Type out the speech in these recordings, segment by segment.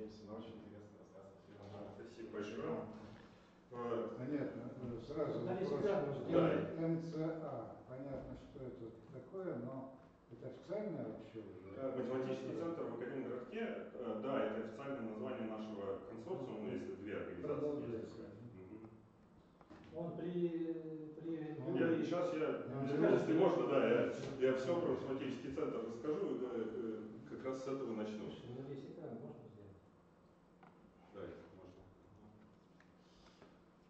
надеемся на очень интересный рассказ. Спасибо. Спасибо большое. Э, Понятно. Э, Сразу вопрос. Да. МЦА. Понятно, что это такое, но это официальное вообще уже? э, Математический центр в Академгородке, э, да, это официальное название нашего консорциума, если две организации есть. Он при, при Я, любой- сейчас я, Да. если можно, да, я, я все про математический центр расскажу, да, э, как раз с этого начну. На весь экран можно сделать? Да, если можно.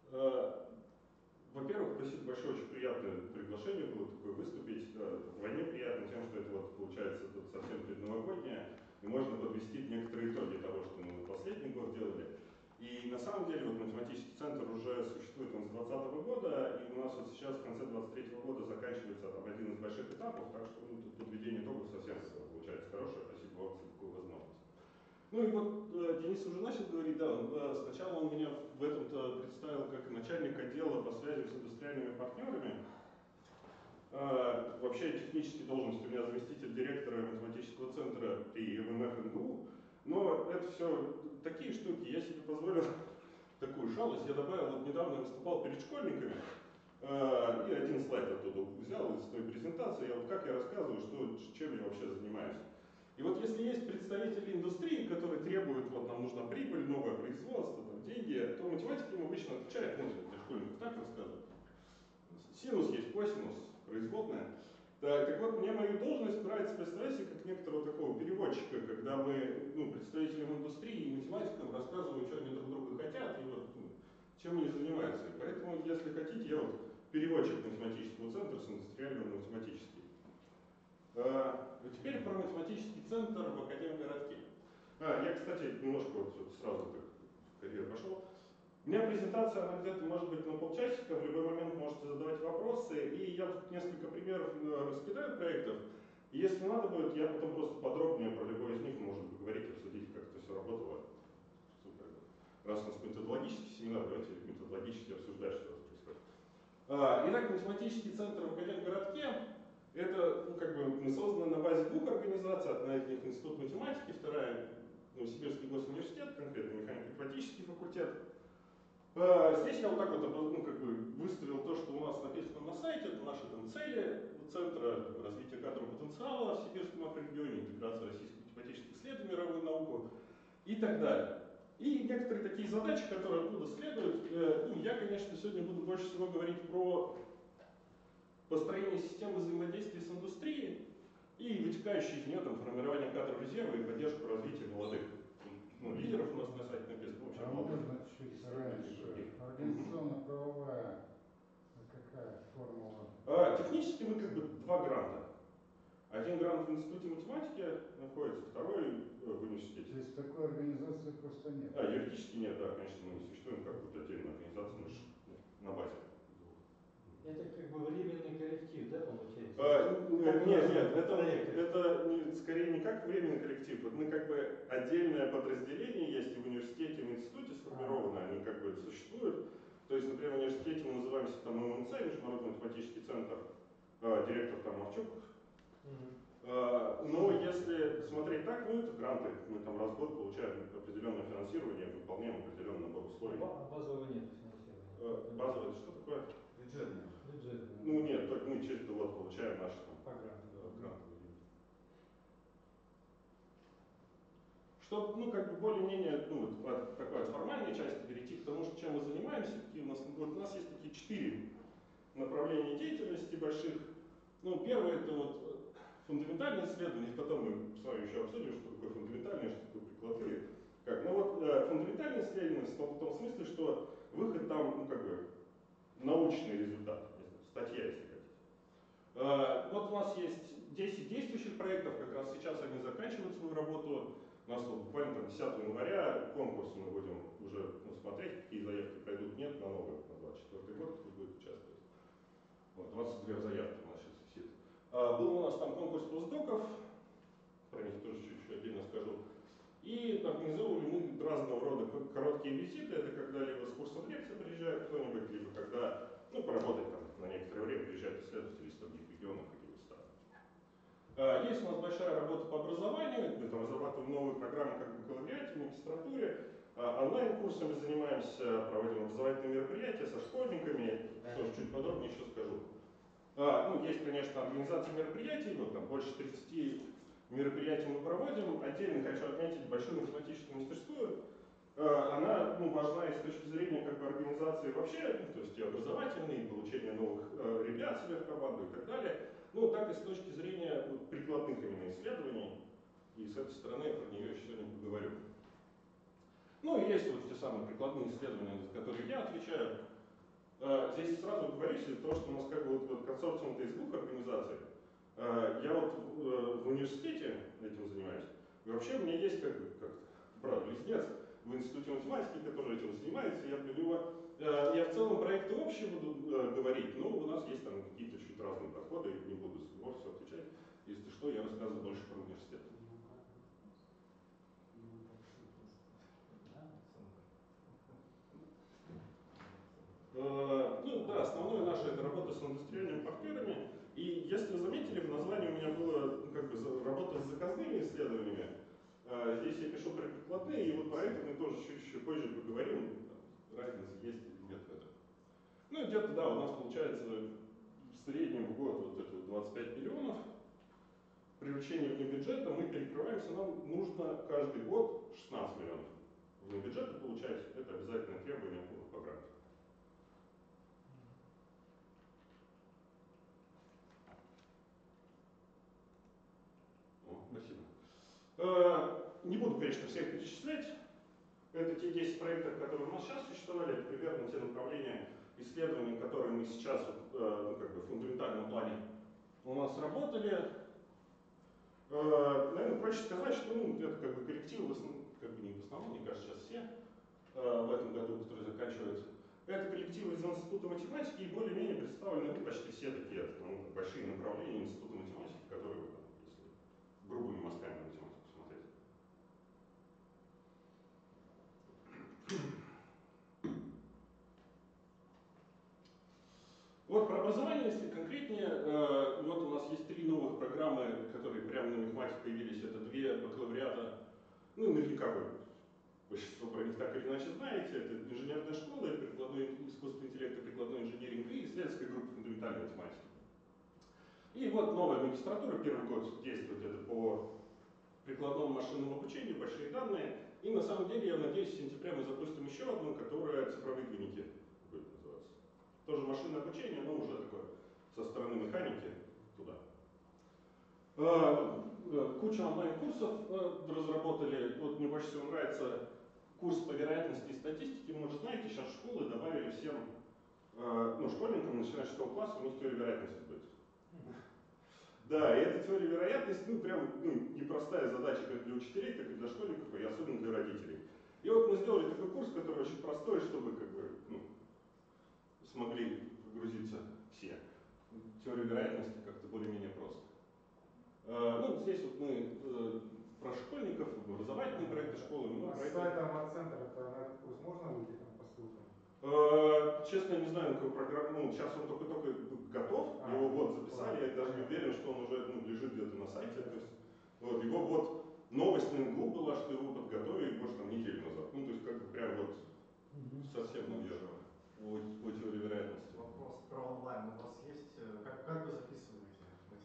Э, Во-первых, спасибо большое, очень приятное приглашение было такое выступить. Э, Вдвойне приятно тем, что это вот получается тут совсем предновогоднее, и можно подвести некоторые итоги того, что мы последний год делали. И на самом деле вот математический центр уже существует он с 2020 года, и у нас вот сейчас в конце 2023 года заканчивается там один из больших этапов, так что ну, тут подведение итогов совсем получается хорошее. Спасибо вам. Ну и вот э, Денис уже начал говорить, да, э, сначала он меня в этом-то представил как начальник отдела по связям с индустриальными партнерами. Э, вообще технические должности у меня заместитель директора математического центра при ММФ МГУ. Но это все такие штуки, я себе позволил такую шалость. Я добавил, вот недавно выступал перед школьниками, и один слайд оттуда взял из той презентации, я вот как я рассказываю, что, чем я вообще занимаюсь. И вот если есть представители индустрии, которые требуют, вот нам нужна прибыль, новое производство, там, деньги, то математики им обычно отвечают, ну, для школьников так рассказывают. Синус есть, косинус, производная. Так, так вот, мне мою должность нравится представить себе как некоторого такого переводчика, когда мы ну, представителям индустрии и математикам рассказываем, что они друг друга хотят и вот, ну, чем они занимаются. И поэтому, если хотите, я вот переводчик математического центра с индустриального математический. А, теперь про математический центр в Академгородке. А, я, кстати, немножко вот сразу так в карьер пошел. У меня презентация, она где-то может быть на полчасика, в любой момент можете задавать вопросы, и я тут несколько примеров э, раскидаю проектов. Если надо будет, я потом просто подробнее про любой из них можем поговорить, обсудить, как это все работало. Супер. Раз у нас методологический семинар, давайте методологически обсуждать, что у происходит. А, Итак, математический центр в Академгородке. Это ну, как бы создано на базе двух организаций. Одна из них Институт математики, вторая Новосибирский госуниверситет, конкретно механико-информатический факультет. А, Здесь я вот так вот ну, как бы выставил то, что у нас написано на сайте, это наши там цели Центра развития кадрового потенциала в Сибирском макрорегионе, интеграция российских математических исследований в мировую науку и так далее. И некоторые такие задачи, которые оттуда следуют. Э, Ну, я, конечно, сегодня буду больше всего говорить про построение системы взаимодействия с индустрией и вытекающие из нее там, формирование кадров резерва и поддержку развития молодых ну, лидеров у нас на сайте написано. А можно чуть раньше. Организационно-правовая какая формула? А, технически мы как бы два гранта. Один грант в Институте математики находится, второй э, в университете. То есть такой организации просто нет. А, юридически нет, да, конечно, мы не существуем как вот отдельная организация, ну, на базе. Это как бы временный коллектив, да, получается? А, нет, нет, нет, это, Проекты. это не- скорее не как временный коллектив, вот мы как бы отдельное подразделение есть и в университете, и в институте сформированы, они как бы существуют. То есть, например, в университете мы называемся там ММЦ, Международный математический центр, а, директор там Мовчук. А, Но если смотреть так, ну это гранты, мы там раз в год получаем определенное финансирование, выполняем определенный набор условий. Ба- Базового нет Э, финансирования. Базовое, это что такое? Бюджетный. Бюджет. Ну нет, только мы через вот получаем наши там По гранту. грантовые деньги. Чтобы, ну, как бы более-менее, ну, вот от такой от формальной части перейти к тому, что- чем мы занимаемся, какие у нас, вот у нас есть такие четыре направления деятельности больших. Ну, первое это вот фундаментальные исследования, потом мы с вами еще обсудим, что такое фундаментальные, что такое прикладные. Как, ну вот э, фундаментальные исследования в том, в том смысле, что выход там, ну, как бы, научный результат, статья, если хотите. Э, Вот у нас есть 10 действующих проектов, как раз сейчас они заканчивают свою работу. У нас вот буквально там 10 января конкурс мы будем уже ну, смотреть, какие заявки пройдут, нет, на новый, на 24 год, кто будет участвовать. Вот, 22 заявки у нас сейчас висит. А, Был у нас там конкурс постдоков, про них тоже чуть чуть отдельно скажу. И организовывали мы разного рода короткие визиты. Это когда либо с курсом лекции приезжает кто-нибудь, либо когда, ну, поработать там на некоторое время приезжают исследователи из других регионов, каких-то стран. А, Есть у нас большая работа по образованию, мы там разрабатываем новые программы как в бакалавриате, в магистратуре, А, онлайн-курсами занимаемся, проводим образовательные мероприятия со школьниками, тоже чуть подробнее еще скажу. А, ну, есть, конечно, организация мероприятий, вот там больше 30 мероприятий мы проводим. Отдельно хочу отметить большую математическую мастерскую. А, она ну, важна и с точки зрения как бы, организации вообще, ну, то есть и образовательной, и получения новых э, ребят себе в команду и так далее. Ну, так и с точки зрения вот, прикладных именно исследований. И с этой стороны я про нее еще сегодня поговорю. Ну и есть вот те самые прикладные исследования, за которые я отвечаю. Э, Здесь сразу говорюсь из-за того, что у нас как бы вот, вот консорциум из двух организаций. Э, Я вот э, в университете этим занимаюсь. И вообще у меня есть как бы как брат-близнец в институте математики, который этим занимается. Я него, э, я в целом проекты общие буду э, говорить, но у нас есть там какие-то чуть разные подходы, не буду с него все отвечать. Если что, я рассказываю больше про университет. Э, Ну да, основное наше это работа с индустриальными партнерами. И если вы заметили, в названии у меня было ну, как бы работа с заказными исследованиями. Э, Здесь я пишу про прикладные, и вот про это мы тоже чуть еще позже поговорим. Разница есть или нет в этом. Ну и где-то, да, у нас получается в среднем в год вот это вот 25 миллионов. Привлечение вне бюджета мы перекрываемся, нам нужно каждый год 16 миллионов. Вне бюджета получается, это обязательное требование по гранту. О, спасибо. Э, Не буду, конечно, всех перечислять. Это те 10 проектов, которые у нас сейчас существовали, это примерно те направления исследований, которые мы сейчас э, ну, как бы в фундаментальном плане у нас работали. Э, Наверное, проще сказать, что ну, это как бы коллектив, как бы не в основном, мне кажется, сейчас все э, в этом году, которые заканчиваются. Это коллективы из Института математики и более-менее представлены ну, почти все такие ну, большие направления Института математики, которые, если грубыми мазками математику смотреть. Вот про образование, если конкретнее, э, вот у нас есть три новых программы, которые прямо на математике появились. Это две бакалавриата, ну, наверняка вы большинство про них так или иначе знаете. Это инженерная школа, это прикладной искусственный интеллект и прикладной инженеринг и исследовательская группа фундаментальной математики. И вот новая магистратура, первый год действует это по прикладному машинному обучению, большие данные. И на самом деле, я надеюсь, в сентябре мы запустим еще одну, которая цифровые двойники. Тоже машинное обучение, но уже такое со стороны механики туда. А, э, Куча онлайн-курсов э, разработали. Вот мне больше всего нравится курс по вероятности и статистике. Вы уже знаете, сейчас школы добавили всем э, ну, школьникам, начиная с 6 класса, у них теория вероятности будет. Да, и эта теория вероятности, ну, прям ну, непростая задача как для учителей, так и для школьников, и особенно для родителей. И вот мы сделали такой курс, который очень простой, чтобы как бы, ну, смогли погрузиться все. Теорию вероятности как-то более-менее просто. Э, Ну, здесь вот мы э, про школьников, образовательные проекты школы, А много с проектов. сайтом от центра это на этот курс можно выйти там по ссылкам? Э, Честно, я не знаю, на какую программу, ну, сейчас он только-только готов, А, его вот записали, я даже не уверен, что он уже ну, лежит где-то на сайте, то есть, вот, его вот, новость на НГУ была, что его подготовили, может, там неделю назад, ну, то есть, как бы прям вот совсем новье по, по теории вероятности. Вопрос про онлайн у вас есть? Э, Как, как вы записываете?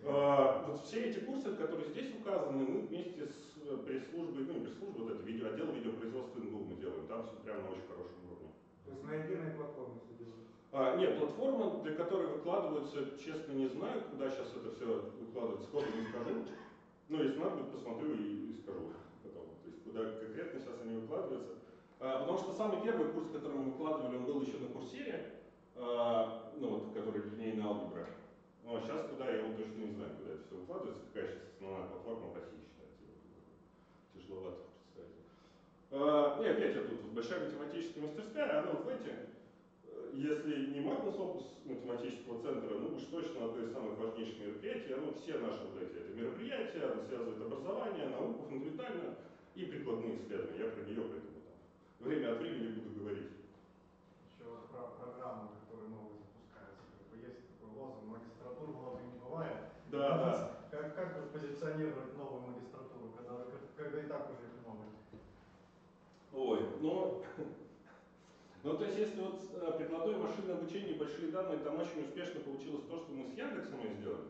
А, Вот все эти курсы, которые здесь указаны, мы вместе с э, пресс-службой, ну, не пресс-службой, вот это видео, отдел видеопроизводства НГУ мы делаем, там все прямо на очень хорошем уровне. То есть на единой платформе все? А, нет, платформа, для которой выкладываются, честно не знаю, куда сейчас это все выкладывается, сходу не скажу. Ну, если надо будет, посмотрю и, и скажу потом. То есть, куда конкретно сейчас они выкладываются. А, потому что самый первый курс, который мы выкладывали, он был еще на курсере, а, ну, вот, который линейная алгебра. Ну, а сейчас куда, я вот точно не знаю, куда это все выкладывается, какая сейчас основная платформа в России считается. Тяжеловато представить. А, и опять тут вот большая математическая мастерская, она вот, знаете, э, если не Магнус Опус математического центра, ну уж точно одно из самых важнейших мероприятий, оно все наши вот эти это мероприятия, оно связывает образование, науку фундаментально и прикладные исследования. Я про нее поэтому время от времени буду говорить. Еще вот про программы, которые новые запускаются. Как бы есть такой лозунг, магистратур много не бывает. Да, да. Как, как вы Либо и так уже много. Ой, ну, ну то есть если вот э, прикладное машинное обучение большие данные, там очень успешно получилось то, что мы с Яндексом и сделали.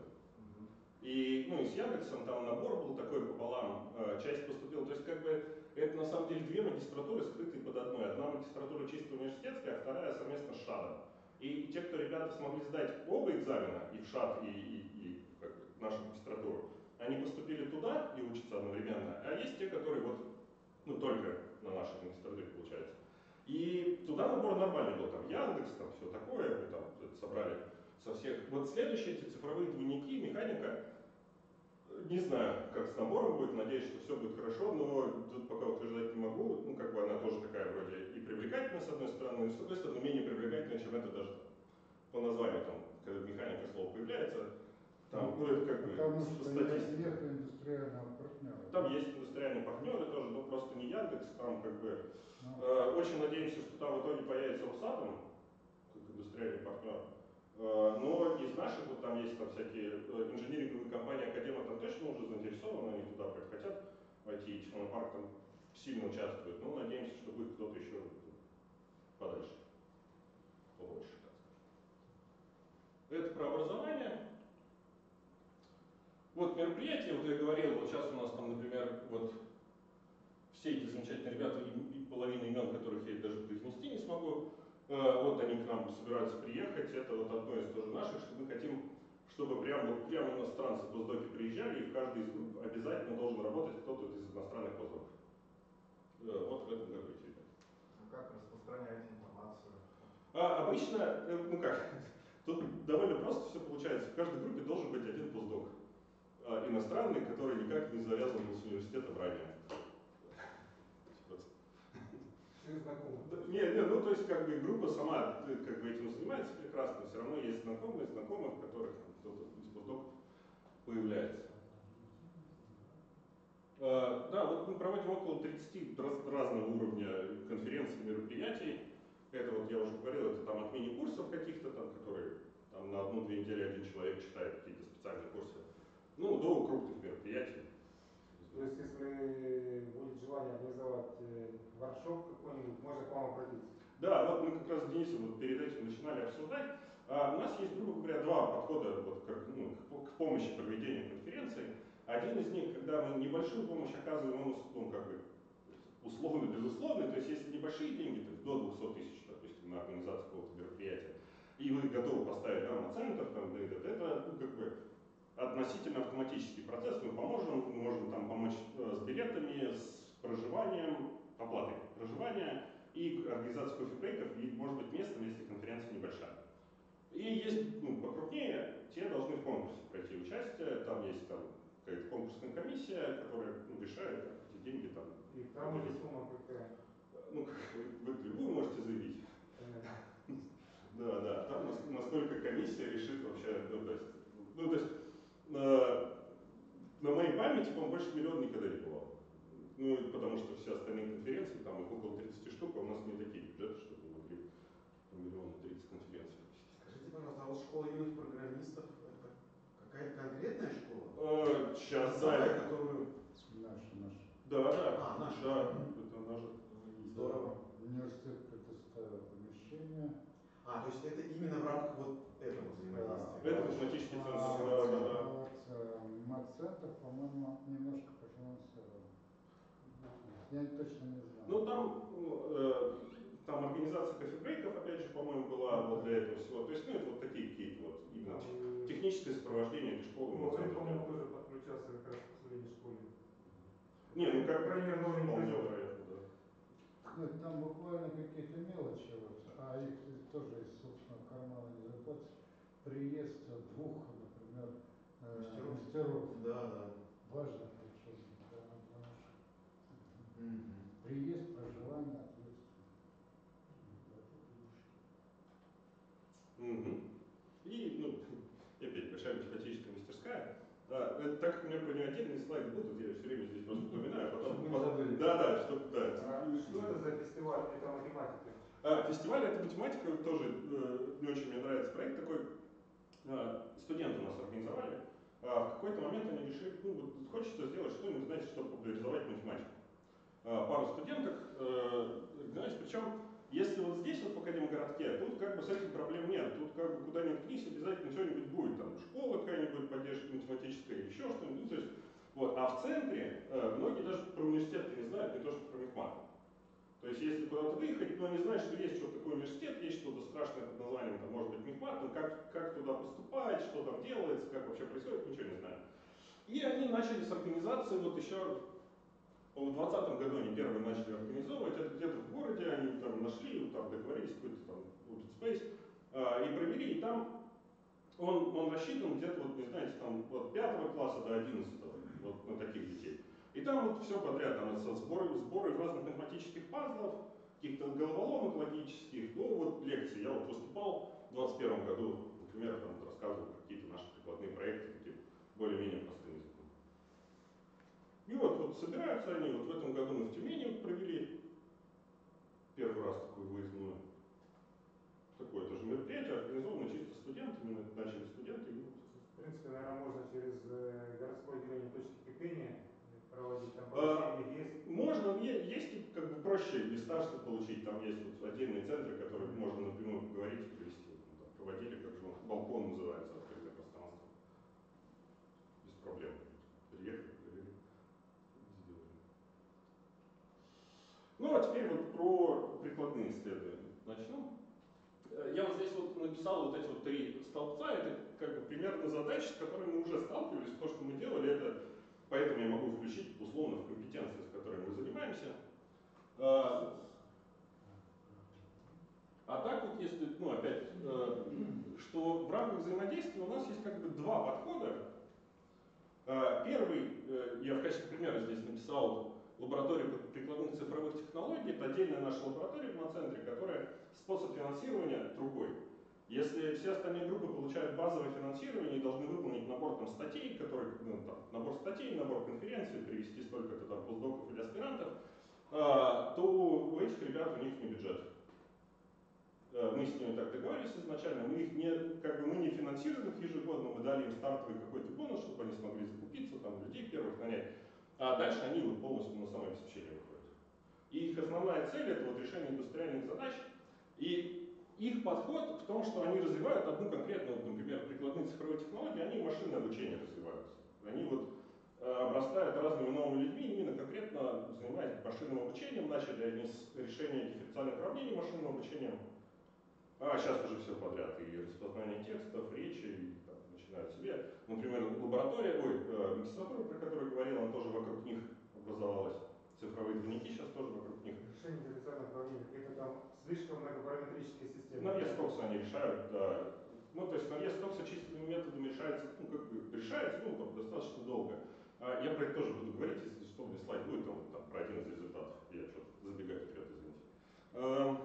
И, ну, и с Яндексом там набор был такой пополам, э, часть поступила. То есть, как бы, это на самом деле две магистратуры, скрытые под одной. Одна магистратура чисто университетская, а вторая совместно с ШАДом. И те, кто ребята смогли сдать оба экзамена, и в ШАД, и, и, и как бы, нашу магистратуру, они поступили туда и учатся одновременно. А есть те, которые вот, ну, только на нашей магистратуре получается. И туда набор нормальный был, там Яндекс, там все такое, мы там собрали со всех. Вот следующие эти цифровые двойники, механика, не знаю, как с набором будет, надеюсь, что все будет хорошо, но тут пока утверждать не могу. Ну, как бы она тоже такая вроде и привлекательная, с одной стороны, и с другой стороны, менее привлекательная, чем это даже по названию, там, когда механика слово появляется, там, ну, это как бы Потому статистика. нет индустриального партнера. Там есть индустриальные партнеры тоже, но просто не Яндекс, там как бы Ну, Э, Очень надеемся, что там в итоге появится Росатом, как индустриальный партнер. Э, Но из наших, вот там есть там всякие э, инжиниринговые компании, Академа там точно уже заинтересованы, они туда прям хотят войти, и технопарк там сильно участвует. Но надеемся, что будет кто-то еще подальше, побольше, так скажем. Это про образование. Вот мероприятие, вот я говорил, вот сейчас у нас там, например, вот все эти замечательные ребята, и, половина имен, которых я даже произнести не смогу, вот они к нам собираются приехать, это вот одно из тоже наших, что мы хотим, чтобы прям, вот, прям иностранцы постдоки приезжали, и в каждой из групп обязательно должен работать кто-то из иностранных постдоков. Э, вот в этом году ребята. Ну, Как распространяете информацию? А обычно, э, ну как, тут довольно просто все получается. В каждой группе должен быть один постдок. а, иностранный, который никак не завязан с университетом ранее. Вот. Все знакомы. Да, Не, не, ну то есть как бы группа сама э, как бы этим занимается прекрасно, все равно есть знакомые, знакомых, которых кто-то из постдок появляется. Э, Да, вот мы проводим около 30 раз- разного уровня конференций, мероприятий. Это вот я уже говорил, это там от мини-курсов каких-то там, которые там на одну-две недели один человек читает какие-то специальные курсы, ну, до крупных мероприятий. То есть, если будет желание организовать э, воркшоп какой-нибудь, можно к вам обратиться. Да, вот мы как раз с Денисом вот перед этим начинали обсуждать. А у нас есть, грубо говоря, два подхода вот, как, ну, к, по- к помощи проведению конференции. Один из них, когда мы небольшую помощь оказываем, он ну, как бы условно безусловный, то есть если небольшие деньги, то до 200 тысяч, допустим, на организацию какого-то мероприятия, и вы готовы поставить нам центр, там, да, это, это ну, как бы относительно автоматический процесс, мы поможем, мы можем там помочь э, с билетами, с проживанием, оплатой проживания и организацией кофе-брейков, и может быть местом, если конференция небольшая. И есть ну, покрупнее, те должны в конкурсе пройти участие, там есть там какая-то конкурсная комиссия, которая ну, решает, как эти деньги там, И там уже сумма какая. ну, как вы, любую можете заявить. Да, да, там нас- насколько комиссия решит вообще, ну то есть, ну, то есть на моей памяти, по-моему, больше миллиона никогда не было. Ну, потому что все остальные конференции, там их около 30 штук, а у нас не такие бюджеты, чтобы могли по миллиону 30 конференций. Скажите, пожалуйста, а вот школа юных программистов это какая-то конкретная школа? Э, сейчас, да, которую Наша, наша. да, да, А, наша. да, это наша. здорово. Университет предоставил помещение. А, то есть это именно в рамках вот этого взаимодействия. Это математический центр, А, да, да, да. вот, э, Матцентр, по-моему, немножко профинансировал. Я точно не знаю. Ну, там, ну, э, там организация кофебрейков, опять же, по-моему, была вот для этого всего. То есть, ну, это вот такие какие-то вот именно и- техническое сопровождение этой школы. Ну, это по-моему, тоже подключался как раз к последней школе. Не, ну как Примерно уровень вполне вероятно, да. Ну, там буквально какие-то мелочи, вот, а их тоже из Приезд двух, например, э, Мастеров. мастеров. Да, да. Важно причем для, для наших. Мгм. Приезд, проживание, ответственно. Мгм. И, ну, опять большая математическая мастерская. Да, это, так как у меня про нее отдельные слайды будут, я все время здесь просто упоминаю, потом... Чтобы потом-. Да, да, чтобы, да. А что это за фестиваль? Это математика. А, фестиваль это математика, тоже э, не очень мне нравится проект такой. А, студенты у нас организовали. а, в какой-то момент они решили, ну, вот хочется сделать что-нибудь, знаете, чтобы популяризовать математику. А, пару студенток э, знаете, причем, если вот здесь, вот в Академгородке, тут как бы с этим проблем нет. Тут как бы куда ни ткнись, обязательно что-нибудь будет. Там школа какая-нибудь, поддержка математическая, еще что-нибудь. Ну, то есть, вот. А в центре э, многие даже про университет не знают, не то что про мехмат. То есть, если куда-то выехать, но не знаешь, что есть что такое университет, есть что-то страшное под названием, там, может быть, мехмат, как, как туда поступать, что там делается, как вообще происходит, ничего не знаю. И они начали с организации вот еще в 2020 году они первые начали организовывать, это где-то в городе, они там нашли, там договорились, какой-то там open space, э, и провели, и там он, он рассчитан где-то, вот, не знаете, там от 5 класса до 11, вот на таких детей. И там вот все подряд, там сборы, сборы разных математических пазлов, каких-то головоломок логических, ну вот лекции. Я вот выступал в 2021 году, например, там вот рассказывал какие-то наши прикладные проекты, такие более-менее простым языком. И вот, вот собираются они, вот в этом году мы в Тюмени провели первый раз такую выездную, такое тоже мероприятие, организовано чисто студентами, начали студенты. И, В принципе, наверное, можно через э, городское отделение точки кипения проводить там А. Можно, есть как бы проще места, чтобы получить, там есть вот отдельные центры, которые можно напрямую поговорить и провести. Там, проводили, как же он, балкон называется, открытое пространство. Без проблем. Приехали, провели, сделали. Ну а теперь вот про прикладные исследования начну. Э, Я вот здесь вот написал вот эти вот три столбца, это как бы примерно задачи, с которыми мы уже сталкивались, то, что мы делали, это Поэтому я могу включить условно в компетенции, с которой мы занимаемся. А, а так вот, если, ну опять, э, что в рамках взаимодействия у нас есть как бы два подхода. Э, Первый, э, я в качестве примера здесь написал лабораторию прикладных цифровых технологий. Это отдельная наша лаборатория в Моцентре, которая способ финансирования другой. Если все остальные группы получают базовое финансирование и должны выполнить набор там, статей, который, ну, там, набор статей, набор конференций, привести столько-то там постдоков или аспирантов, а, то у этих ребят у них не бюджет. А, мы с ними так договорились изначально, мы их не, как бы мы не финансируем их ежегодно, мы дали им стартовый какой-то бонус, чтобы они смогли закупиться, там, людей первых нанять, а дальше они вот полностью на самообеспечение выходят. И их основная цель это вот решение индустриальных задач, и их подход в том, что они развивают одну конкретную, например, прикладные цифровые технологии, они машинное обучение развиваются. Они вот э, обрастают разными новыми людьми, именно конкретно занимаясь машинным обучением, начали они с решения дифференциальных уравнений машинным обучением, а сейчас уже все подряд, и распознание текстов, речи, и там, начинают себе. Например, лаборатория, ой, э, про которую говорил, она тоже вокруг них образовалась. Цифровые двойники сейчас тоже вокруг них. Решение дифференциальных уравнений, какие-то там слишком многопараметрические системы. На вес Кокса они решают, да. Ну, то есть на вес Кокса чистыми методами решается, ну, как бы решается, ну, там, достаточно долго. А я про это тоже буду говорить, если что, у меня слайд будет, там, там про один из результатов. Я что-то забегаю вперед, извините. Эм,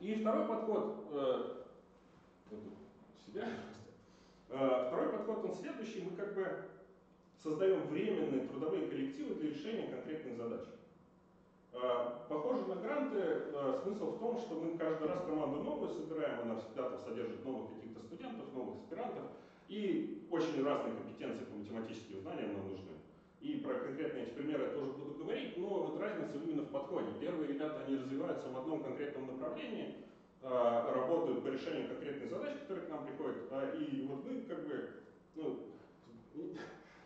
И второй подход, э, себя Э, Второй подход, он следующий, мы как бы создаем временные трудовые коллективы для решения конкретных задач. Э, Похоже на гранты, э, смысл в том, что мы каждый раз команду новую собираем, она всегда там содержит новых каких-то студентов, новых аспирантов, и очень разные компетенции по математическим знаниям нам нужны. И про конкретные эти примеры я тоже буду говорить, но вот разница именно в подходе. Первые ребята, они развиваются в одном конкретном направлении, э, работают по решению конкретных задач, которые к нам приходят, а, и вот мы как бы, ну,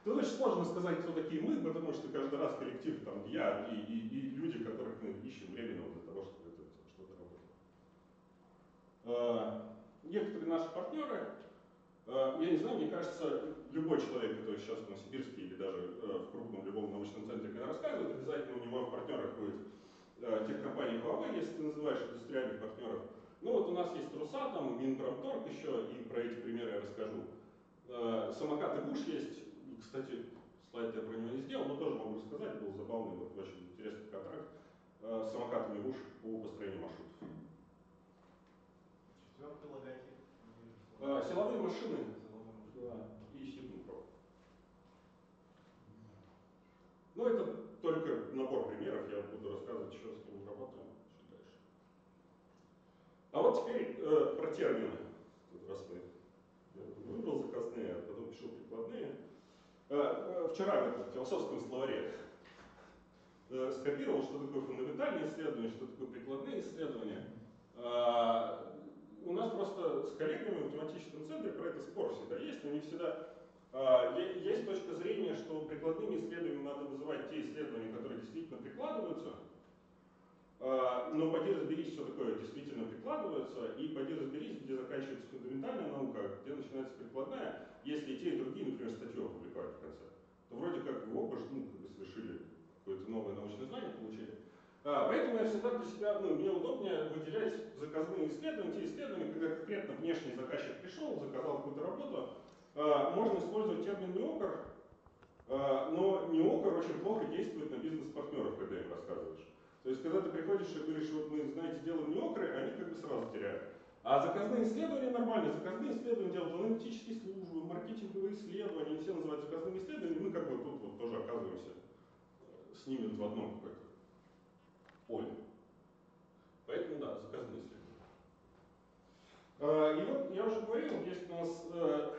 Тут очень сложно сказать, кто такие мы, потому что каждый раз коллектив, там, я и, и, и люди, которых мы ищем временно для того, чтобы это что-то работало. Э, Некоторые наши партнеры, э, я не знаю, мне кажется, любой человек, который сейчас в Новосибирске или даже э, в крупном любом научном центре когда рассказывает, обязательно у него в партнерах будет э, техкомпания Huawei, если ты называешь индустриальных партнеров. Ну вот у нас есть Росатом, Минпромторг еще, и про эти примеры я расскажу. Э, Самокат и Буш есть, кстати, слайд я про него не сделал, но тоже могу рассказать, был забавный, вот, очень интересный контракт э, с самокатами Буш по построению маршрутов. Четвертый логотип. Э, Силовые машины да, и Сигнупров. Ну, это только набор примеров, я буду рассказывать, что с ним работаем, что дальше. А вот теперь э, про термины. Тут раз мы выбрал заказные, а потом напишу прикладные. Э, вчера в этом философском словаре скопировал, что такое фундаментальные исследования, что такое прикладные исследования. У нас просто с коллегами в математическом центре про это спор всегда есть, но не всегда есть точка зрения, что прикладными исследованиями надо вызывать те исследования, которые действительно прикладываются, но пойди разберись, что такое действительно прикладывается, и пойди разберись, где заканчивается фундаментальная наука, где начинается прикладная. Если те, и другие, например, статью опубликовать в конце, то вроде как вы оба ну, как бы совершили какое-то новое научное знание, получили. А, поэтому я всегда для себя, ну, мне удобнее выделять заказные исследования, те исследования, когда конкретно внешний заказчик пришел, заказал какую-то работу, а, можно использовать термин «неокр», а, но неокр очень плохо действует на бизнес-партнеров, когда им рассказываешь. То есть, когда ты приходишь и говоришь, вот мы, знаете, делаем неокры, они как бы сразу теряют. А заказные исследования нормально. Заказные исследования делают аналитические службы, маркетинговые исследования, все называют заказными исследованиями. Мы как бы тут вот тоже оказываемся с ними в одном какой-то поле. Поэтому да, заказные исследования. А, и вот я уже говорил, есть у нас э,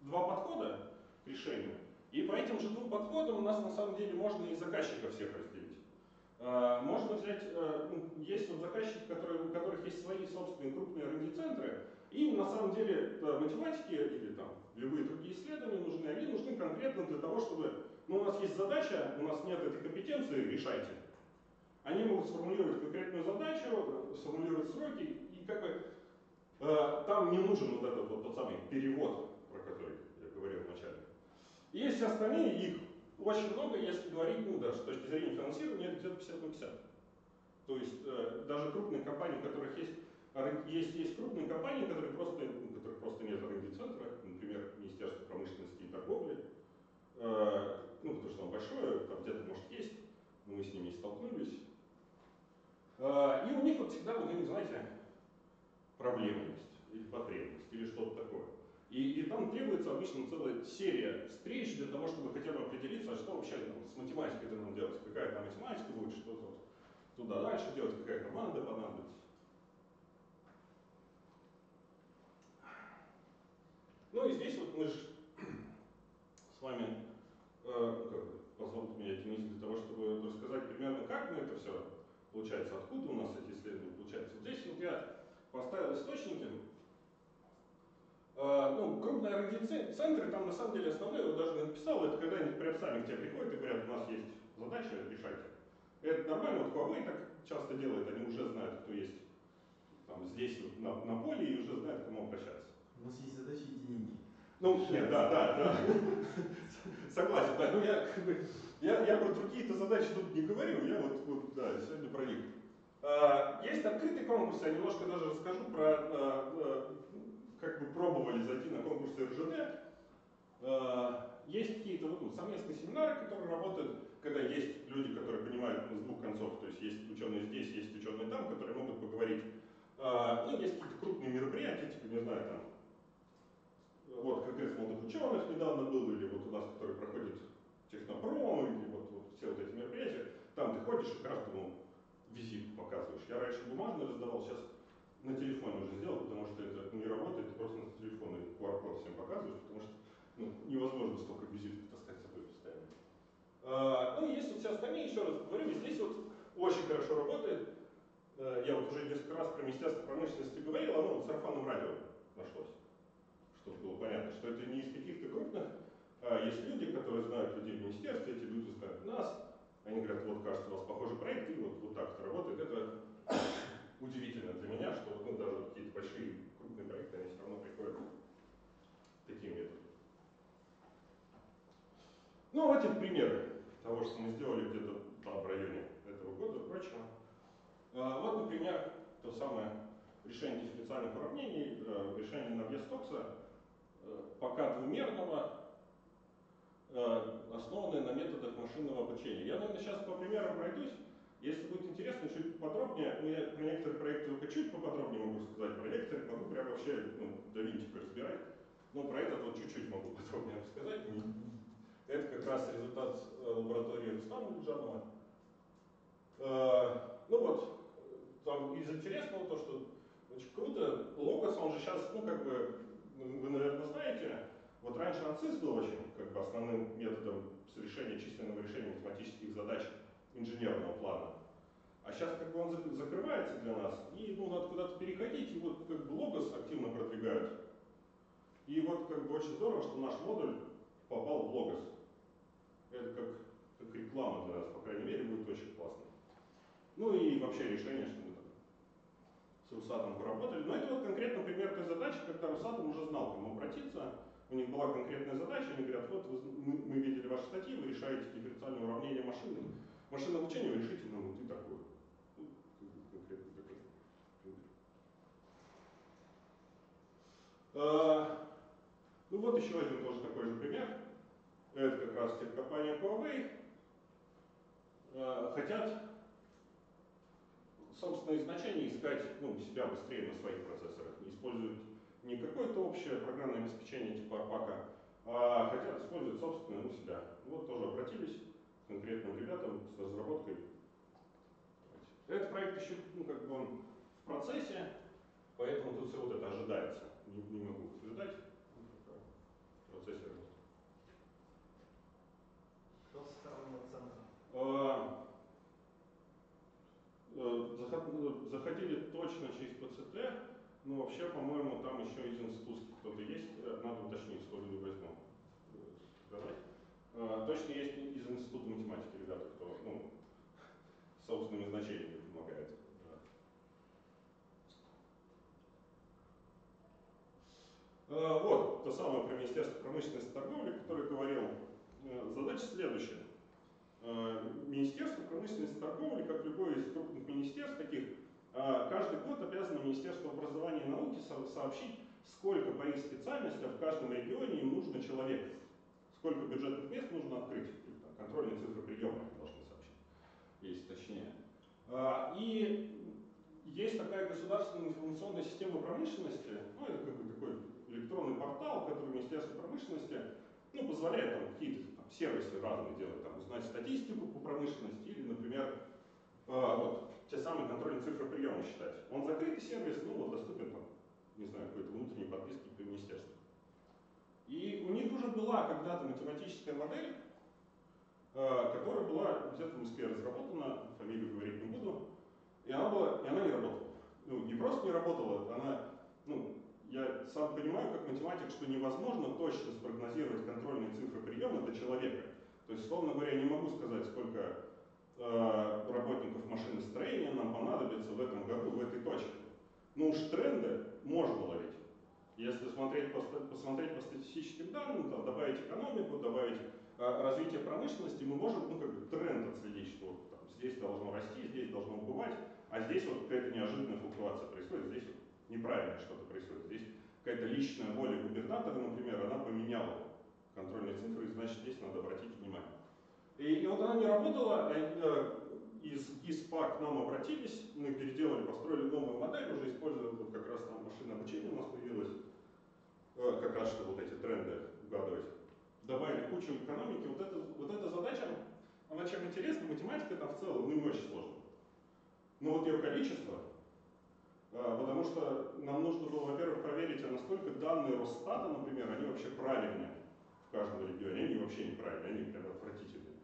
два подхода к решению. И по этим же двум подходам у нас на самом деле можно и заказчиков всех можно взять, э, ну, есть вот заказчики, которые, у которых есть свои собственные крупные R&D-центры, им на самом деле математики или там любые другие исследования нужны, они нужны конкретно для того, чтобы, ну у нас есть задача, у нас нет этой компетенции, решайте. Они могут сформулировать конкретную задачу, сформулировать сроки, и как бы э, там не нужен вот этот вот тот самый перевод, про который я говорил вначале. Есть остальные их очень много, если говорить, ну даже с точки зрения финансирования, это где-то 50 на 50. То есть э, даже крупные компании, у которых есть, есть, есть крупные компании, которые просто, ну, которых просто нет R&D-центра, например, Министерство промышленности и торговли, э, ну потому что оно большое, там где-то может есть, но мы с ними не столкнулись. Э, и у них вот всегда, вот, вы знаете, проблема есть, или потребность, или что-то такое. И, и там требуется обычно целая серия встреч для того, чтобы хотя бы определиться, а что вообще там, с математикой нам делать, какая там математика будет, что тут туда дальше делать, какая команда понадобится. Ну и здесь вот мы же с вами э, как меня мысли для того, чтобы рассказать примерно, как мы это все получается, откуда у нас эти исследования получаются. Вот здесь вот я поставил источники, ну, крупные R&D-центры, там на самом деле основное, я даже не написал, это когда они прям сами к тебе приходят и говорят, у нас есть задача, решайте. Это нормально, вот Huawei так часто делает, они уже знают, кто есть там, здесь вот, на, на поле и уже знают, к кому обращаться. У нас есть задачи и деньги. Ну, нет, да, да, да. Согласен, да. Ну, я, как бы, я, я про другие-то задачи тут не говорю, я вот, вот да, сегодня про них. А, есть открытый конкурс, я немножко даже расскажу про а, а, как бы пробовали зайти на конкурсы РЖД, э, есть какие-то вот, ну, совместные семинары, которые работают, когда есть люди, которые понимают с двух концов, то есть есть ученые здесь, есть ученые там, которые могут поговорить. Э, ну, есть какие-то крупные мероприятия, типа, не знаю, там, вот конгресс молодых ученых недавно был, или вот у нас, который проходит технопром, или вот, вот все вот эти мероприятия, там ты ходишь и каждому визит показываешь. Я раньше бумажно раздавал, сейчас на телефоне уже сделал, потому что это не работает, ты просто на телефоне QR-код всем показываешь, потому что ну, невозможно столько визитов таскать с собой постоянно. А, ну и есть вот все остальные, еще раз говорю, здесь вот очень хорошо работает. А, я вот уже несколько раз про Министерство промышленности говорил, оно в сарафанном радио нашлось, чтобы было понятно, что это не из каких-то крупных, а есть люди, которые знают людей в министерстве, эти люди знают нас, они говорят, вот кажется, у вас похожий проект, и вот, вот так это работает. Это удивительно для меня, что ну, даже какие-то большие крупные проекты, они все равно приходят таким методом. Ну, вот эти примеры того, что мы сделали где-то там в районе этого года и прочего. А, вот, например, то самое решение дифференциальных уравнений, э, решение Навье-Стокса, э, пока двумерного, э, основанное на методах машинного обучения. Я, наверное, сейчас по примерам пройдусь. Если будет интересно, чуть подробнее, ну я про некоторые проекты только чуть поподробнее могу сказать, про некоторые могу прям вообще ну, до винтика разбирать, но про этот вот чуть-чуть могу подробнее рассказать. Это как раз результат э, лаборатории Рустама Луджанова. Э, ну вот, там из интересного то, что очень круто, Логос, он же сейчас, ну как бы, вы, наверное, знаете, Вот раньше АНСИС был очень как бы основным методом решения численного решения математических задач инженерного плана. А сейчас как бы он зак- закрывается для нас, и ну, надо куда-то переходить, и вот как бы логос активно продвигают. И вот как бы очень здорово, что наш модуль попал в логос. Это как, как реклама для нас, по крайней мере, будет очень классно. Ну и вообще решение, что мы там с Русатом поработали. Но это вот конкретно пример той задачи, когда Русатом уже знал, к кому обратиться. У них была конкретная задача, они говорят, вот вы, мы, мы видели ваши статьи, вы решаете дифференциальное уравнение машины. Машинное обучение вы решите нам вот и такое. Ну, конкретно такой пример. А, Ну вот еще один тоже такой же пример. Это как раз техкомпания Huawei. А, Хотят собственные значения искать ну, себя быстрее на своих процессорах. Не используют не какое-то общее программное обеспечение типа Арпака, а хотят использовать собственное у себя. Вот тоже обратились конкретным ребятам с разработкой. Этот проект еще, ну, как бы он в процессе, поэтому тут все вот это ожидается. Не, не могу утверждать. Ну, В процессе работы. Что с стороны центра? А, э, э, Заходили точно через ПЦТ, но вообще, по-моему, там еще из институтских кто-то есть, Э, надо уточнить, сколько не возьму. э. А, Точно есть из института математики ребята, кто ну, собственными значениями помогает. А, Вот, то самое про Министерство промышленности и торговли, которое говорил. Э, Задача следующая. Э, Министерство промышленности и торговли, как любое из крупных министерств таких, э, каждый год обязано Министерство образования и науки со- сообщить, сколько по их специальностям в каждом регионе им нужно человек. Сколько бюджетных мест нужно открыть. Или там Контрольные цифры приема они должны сообщить, если точнее. А, И есть такая государственная информационная система промышленности, ну это как бы такой электронный портал, который Министерство промышленности ну, позволяет там какие-то там, сервисы разные делать, там, узнать статистику по промышленности или, например, а, вот, те самые контрольные цифры приема считать. Он закрытый сервис, ну вот доступен там, не знаю, какой-то внутренней подписки по министерству. И у них уже была когда-то математическая модель, э, которая была где-то в Москве разработана, фамилию говорить не буду, и она, была, и она не работала. Ну, не просто не работала, она, ну, я сам понимаю, как математик, что невозможно точно спрогнозировать контрольные цифры приема до человека. То есть, словно говоря, я не могу сказать, сколько э, работников машиностроения нам понадобится в этом году в этой точке. Но уж тренды можно ловить. Если смотреть по, посмотреть по статистическим данным, там, добавить экономику, добавить э, развитие промышленности, мы можем ну, как бы тренд отследить, что вот, там, здесь должно расти, здесь должно убывать, а здесь вот какая-то неожиданная флуктуация происходит, здесь вот неправильное что-то происходит. Здесь какая-то личная воля губернатора, например, она поменяла контрольные цифры, и значит здесь надо обратить внимание. И, и вот она не работала, а, э, из ИСПА к нам обратились, мы переделали, построили новую модель, уже используя вот как раз машинное обучение у нас появилось, э, как раз чтобы вот эти тренды угадывать. Добавили кучу экономики. Вот, это, вот эта задача, она чем интересна, математика там в целом, ну не очень сложно. Но вот ее количество, э, потому что нам нужно было, во-первых, проверить, а насколько данные Росстата, например, они вообще правильные в каждом регионе, они вообще неправильные, они прям отвратительные.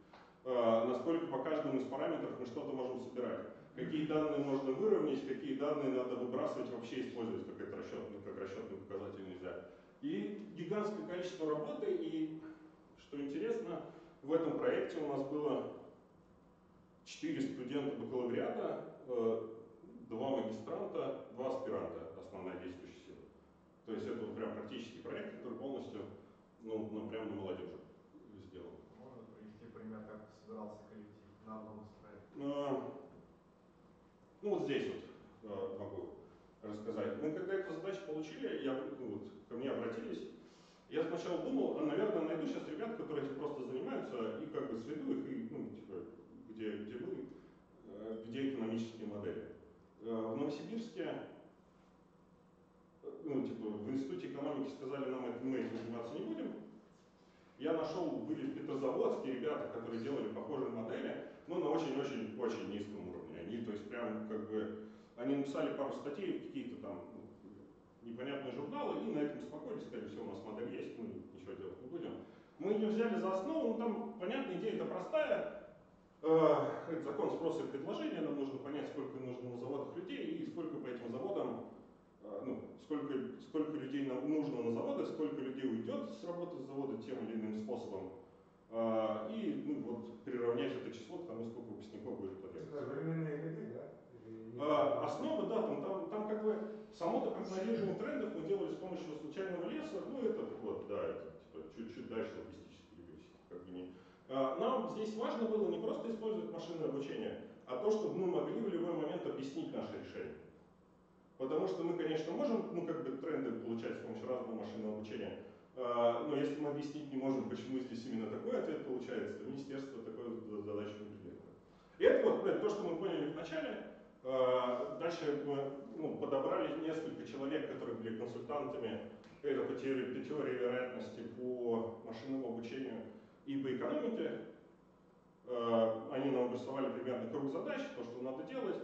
Э, Насколько по каждому из параметров мы что-то можем собирать. Какие данные можно выровнять, какие данные надо выбрасывать, вообще использовать как, это расчетный, как расчетный показатель нельзя. И гигантское количество работы, и что интересно, в этом проекте у нас было 4 студента бакалавриата, э, два магистранта, два аспиранта, основная действующая сила. То есть это вот прям практический проект, который полностью, ну, ну прям на молодежи сделан. Можно привести пример, как собирался коллектив на одном из проектов? Ну вот здесь вот а, могу рассказать. Мы когда эту задачу получили, я, ну, вот, ко мне обратились, я сначала думал, а, наверное, найду сейчас ребят, которые этим просто занимаются, и как бы сведу их, и, ну, типа, где, где мы, э, где экономические модели. Э, В Новосибирске, э, ну, типа, в Институте экономики сказали нам, это мы этим заниматься не будем. Я нашел, были в ребята, которые делали похожие модели, но на очень-очень-очень низком. Они, то есть, прям как бы, они написали пару статей, какие-то там, ну, непонятные журналы, и на этом успокоились, сказали, все, у нас модель есть, мы ничего делать не будем. Мы ее взяли за основу, ну там, понятная идея это простая, э, это закон спроса и предложения, нам нужно понять, сколько нужно на заводах людей и сколько по этим заводам, э, ну, сколько, сколько людей нам нужно на заводах, сколько людей уйдет с работы с завода тем или иным способом, и ну, вот приравнять это число к тому, сколько выпускников будет. Это временные ряды, да? А, Основа, да, там, там, там как бы само-то прогнозирование трендов мы делали с помощью случайного леса, ну это вот, да, это типа чуть-чуть дальше логистической регрессии, как бы не. А, Нам здесь важно было не просто использовать машинное обучение, а то, чтобы мы могли в любой момент объяснить наше решение. Потому что мы, конечно, можем, ну, как бы тренды получать с помощью разного машинного обучения, а, но если мы объяснить не можем, почему здесь именно такой ответ получается, то министерство такой задачу не принимает. И это вот это то, что мы поняли в начале. А, Дальше мы ну, подобрали несколько человек, которые были консультантами это по теории, по теории вероятности, по машинному обучению и по экономике. А, Они нам обрисовали примерно круг задач, то, что надо делать.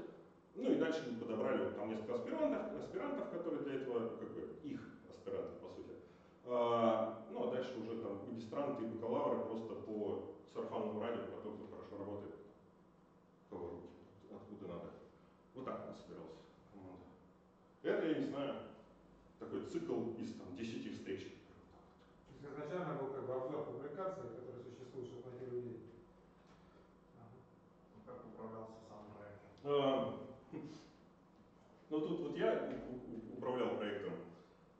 Ну и дальше мы подобрали вот там несколько аспирантов, аспирантов, которые для этого, как бы их аспирантов. А, Ну а дальше уже там магистранты и бакалавры просто по сарафанному радио, про то, кто хорошо работает, кого руки, откуда надо. Вот так у нас собиралась команда. Это, я не знаю, такой цикл из там, 10 встреч. То есть изначально был как бы обзор публикаций, которые существуют, чтобы найти людей. Ага. Как управлялся сам проект? А, Ну тут вот я управлял проектом.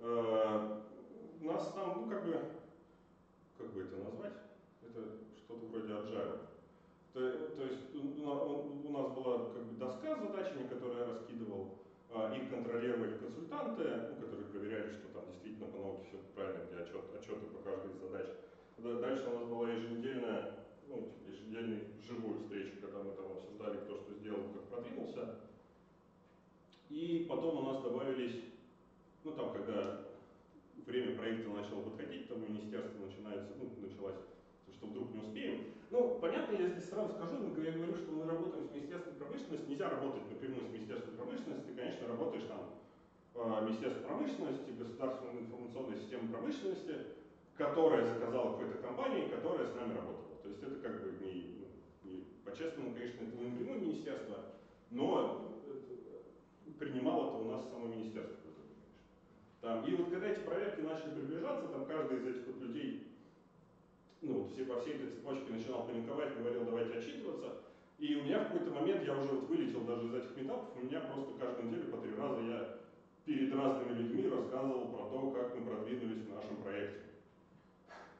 А, нас там, ну как бы, как бы это назвать? Это что-то вроде agile. То, то есть у, на- у- у нас была как бы доска с задачами, которые я раскидывал. А, Их контролировали консультанты, ну, которые проверяли, что там действительно по науке все правильно, где отчет, отчеты по каждой из задач. Да- Дальше у нас была еженедельная, ну, типа еженедельная живую встреча, когда мы там обсуждали, кто что сделал, как продвинулся. И потом у нас добавились, ну там, когда время проекта начало подходить, там министерство начинается, ну, началось, что вдруг не успеем. Ну, понятно, я здесь сразу скажу, я говорю, что мы работаем с Министерством промышленности, нельзя работать напрямую с Министерством промышленности, ты, конечно, работаешь там э, Министерство промышленности, Государственная информационная система промышленности, которая заказала какой-то компании, которая с нами работала. То есть это как бы не, ну, не по-честному, конечно, это не напрямую министерство, но принимало это у нас само министерство. Там, и вот когда эти проверки начали приближаться, там каждый из этих вот людей, ну вот все, по всей этой цепочке начинал паниковать, говорил, давайте отчитываться. И у меня в какой-то момент, я уже вот вылетел даже из этих метапов, у меня просто каждую неделю по три раза я перед разными людьми рассказывал про то, как мы продвинулись в нашем проекте.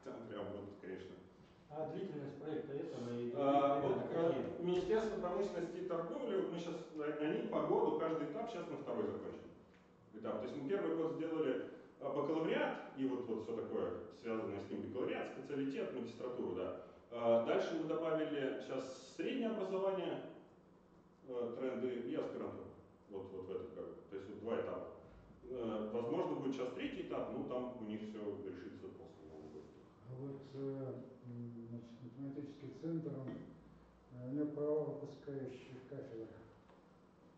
Там прям вот, конечно. А длительность проекта этого и А, вот, э, Министерство промышленности и торговли, вот мы сейчас, они по году каждый этап, сейчас мы второй закончим. Этап. То есть мы первый год сделали а, бакалавриат, и вот, вот все такое, связанное с ним, бакалавриат, специалитет, магистратуру, да. А, Дальше мы добавили сейчас среднее образование, э, тренды и аспирантуру. Вот, вот в этот как. То есть вот два этапа. Возможно, будет сейчас третий этап, ну там у них все решится после Нового года. А вот э, значит, математический центр, э, у него права выпускающих кафедр.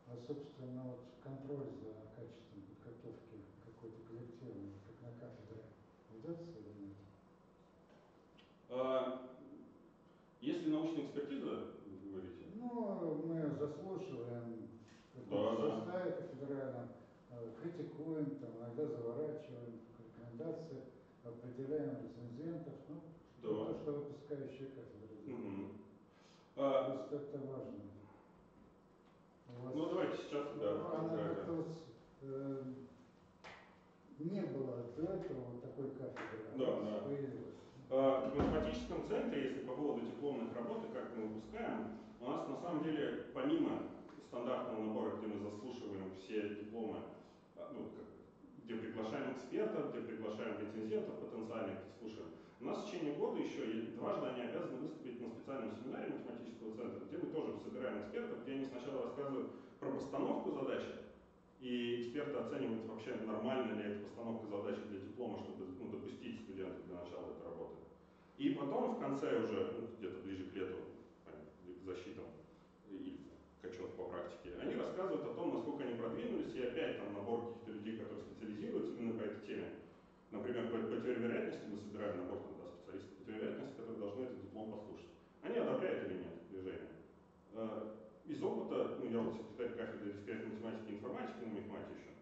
А, собственно, вот контроль за качеством подготовки какой-то коллективной, как на кафедре, ведется или нет? А, Если научная экспертиза, вы говорите, Ну, мы заслушиваем Да, да. кафедральном, э, критикуем, там, иногда заворачиваем рекомендации, определяем рецензентов, ну, Да. то, что выпускающие кафедры. То А, есть это важно. У вас- Ну давайте сейчас, да, Ну, Она да, как-то э, не было до этого вот такой кафедры, а Да, да. появилась. А, В математическом центре, если по поводу дипломных работ и как мы выпускаем, у нас на самом деле помимо стандартного набора, где мы заслушиваем все дипломы, а, ну, где приглашаем экспертов, где приглашаем рецензентов потенциальных слушаем, у нас в течение года еще дважды они обязаны выступить на специальном семинаре математического центра, где мы тоже собираем экспертов, где они сначала рассказывают про постановку задачи, и эксперты оценивают вообще нормально ли эта постановка задачи для диплома, чтобы ну, допустить студентов для начала этой работы. И потом в конце уже, ну, где-то ближе к лету, к защитам и к отчету по практике, они рассказывают о том, насколько они продвинулись, и опять там набор каких-то людей, которые специализируются, теме. Например, по, по теории вероятности мы собираем набор там, да, специалистов по теории вероятности, которые должны этот диплом послушать. Они одобряют или нет движение. Э, из опыта, ну я вот секретарь кафедры дискретной математики и информатики на мехмате еще,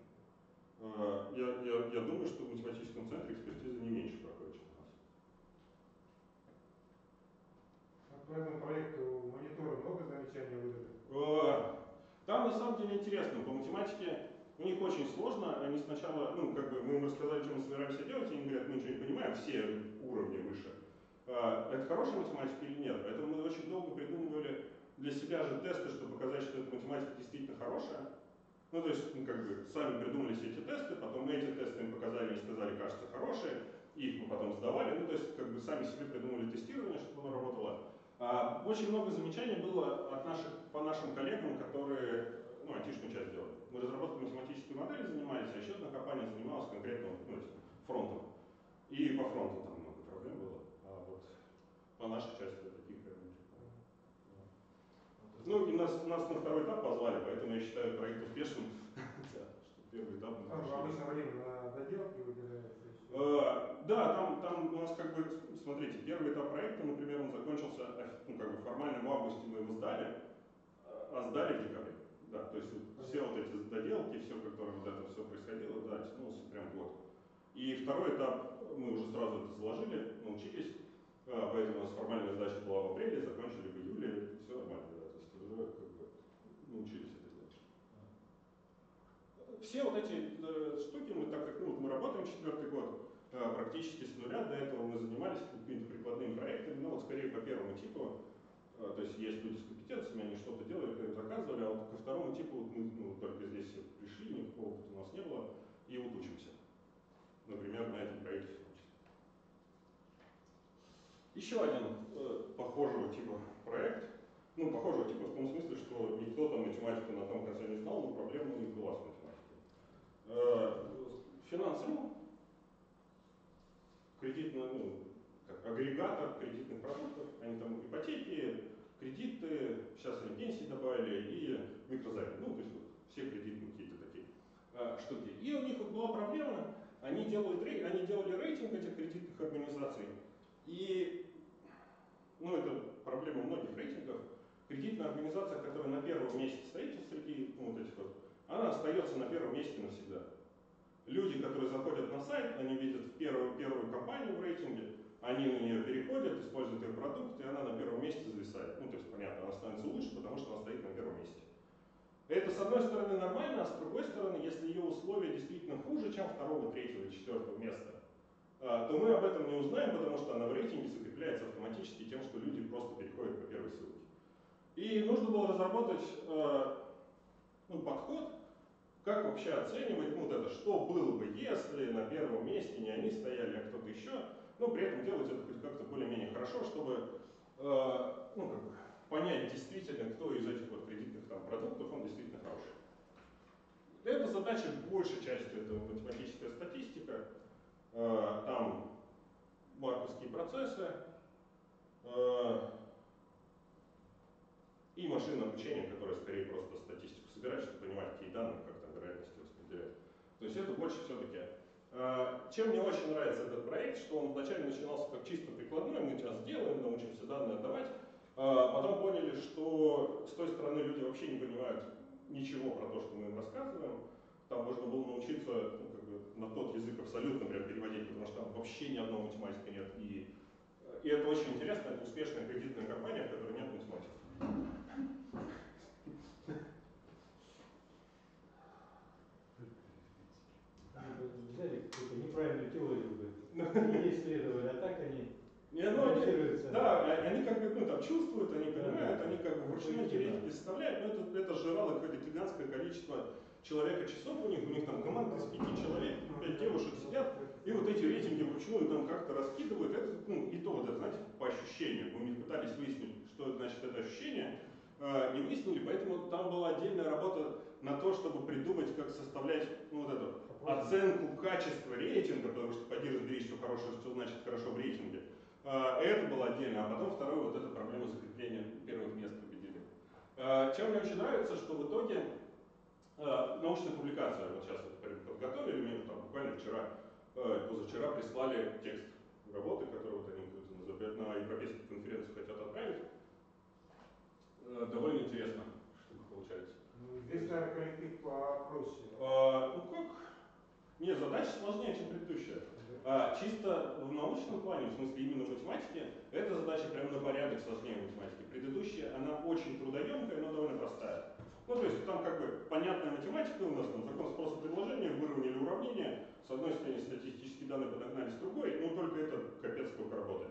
э, я, я, я думаю, что в математическом центре экспертиза не меньше проходит, чем у нас. Вот По этому проекту монитора много замечаний выдали? Э, Там на самом деле интересно, по математике у них очень сложно, они сначала, ну, как бы мы им рассказали, что мы собираемся делать, и они говорят, мы ничего не понимаем, все уровни выше. А, Это хорошая математика или нет? Поэтому мы очень долго придумывали для себя же тесты, чтобы показать, что эта математика действительно хорошая. Ну, то есть, ну, как бы, сами придумали все эти тесты, потом мы эти тесты им показали и сказали, кажется, хорошие, их мы потом сдавали, ну, то есть, как бы, сами себе придумали тестирование, чтобы оно работало. А, Очень много замечаний было от наших, по нашим коллегам, которые ну, айтишную часть делали. Мы разработкой математической модели занимались, а еще одна компания занималась конкретно ну, фронтом. И по фронту там много проблем было. А вот по нашей части таких не было. Ну и нас, нас на второй этап позвали, поэтому я считаю проект успешным. Что Первый этап мы прошли. обычно время на доделки выделяется. Э, Да, там, там у нас как бы, смотрите, первый этап проекта, например, он закончился, офи- ну, как бы формально в августе мы его сдали, а сдали в декабре. Да, то есть вот все вот эти доделки, все, которое вот это все происходило, да, тянулся прям год. И второй этап мы уже сразу это заложили, научились, а, поэтому у нас формальная задача была в апреле, закончили в июле, все нормально, да, то есть уже как бы научились это делать. Все вот эти э, штуки, мы так как ну, вот мы работаем четвертый год, э, практически с нуля, до этого мы занимались какими-то прикладными проектами, но вот скорее по первому типу, э, то есть есть люди с компетенциями, они что-то делали, когда заказывали, а вот ко второму типу вот мы ну, только здесь пришли, никакого опыта у нас не было, и вот учимся. Например, на этом проекте. Еще один э, похожего типа проект, ну, похожего типа в том смысле, что никто там математику на том конце не знал, но проблема у них была с математикой. Э, Финанс.ру, кредитный, ну, как агрегатор кредитных продуктов, они там ипотеки, кредиты, сейчас они пенсии добавили и микрозаймы, ну, то есть вот все кредитные какие-то такие э, штуки. И у них вот была проблема, они, делают, они делали рейтинг этих кредитных организаций, и, ну, это проблема многих рейтингов, кредитная организация, которая на первом месте стоит среди ну, вот этих вот, она остается на первом месте навсегда. Люди, которые заходят на сайт, они видят первую, первую компанию в рейтинге, они на нее переходят, используют ее продукт, и она на первом месте зависает. Ну, то есть, понятно, она становится лучше, потому что она стоит на первом месте. Это, с одной стороны, нормально, а с другой стороны, если ее условия действительно хуже, чем второго, третьего четвертого места, а, то мы об этом не узнаем, потому что она в рейтинге закрепляется автоматически тем, что люди просто переходят по первой ссылке. И нужно было разработать э, ну, подход, как вообще оценивать ну, вот это, что было бы, если на первом месте не они стояли, а кто-то еще, но при этом делать это хоть как-то более-менее хорошо, чтобы э, ну, как бы, понять действительно, кто из этих вот кредитных там, продуктов, он действительно хороший. Эта задача большей частью это математическая статистика, Э, там марковские процессы э, и машинное обучение, которое скорее просто статистику собирать, чтобы понимать, какие данные, как. То есть это больше все-таки. Чем мне очень нравится этот проект, что он вначале начинался как чисто прикладной, мы сейчас делаем, научимся данные отдавать, а потом поняли, что с той стороны люди вообще не понимают ничего про то, что мы им рассказываем. Там можно было научиться ну, как бы, на тот язык абсолютно прям переводить, потому что там вообще ни одного математика нет. И, и это очень интересно, это успешная кредитная компания, в которой нет математики. Взяли какую-то неправильную теорию бы. И исследовали, а так они Не, ну, они-. Да, они как бы ну, там чувствуют, они понимают, Да. они как бы вручную эти рейтинги составляют, но это, это сжирало какое-то гигантское количество человека часов у них, у них там команда из пяти человек, пять девушек сидят, и вот эти рейтинги вручную там как-то раскидывают, это, ну, и то вот это, знаете, по ощущениям. Мы у них пытались выяснить, что значит это ощущение, э, не выяснили, поэтому там была отдельная работа на то, чтобы придумать, как составлять ну, вот эту оценку качества рейтинга, потому что поддерживать речь, что хорошее, что значит хорошо в рейтинге. А, Это было отдельно, а потом второе, вот эта проблема закрепления первых мест победили. А, Чем мне очень нравится, что в итоге а, научная публикация, вот сейчас вот подготовили, мне там буквально вчера э, позавчера прислали текст работы, который вот они на европейскую конференцию хотят отправить. Э, довольно интересно, штука получается. Ну, здесь, наверное, коллектив попроще. А, ну как? Не, задача сложнее, чем предыдущая. А, чисто в научном плане, в смысле именно в математике, эта задача прям на порядок сложнее математики. Предыдущая, она очень трудоемкая, но довольно простая. Ну, то есть там как бы понятная математика у нас, там закон спроса предложения, выровняли уравнение, с одной стороны статистические данные подогнали, с другой, ну только это капец сколько работы.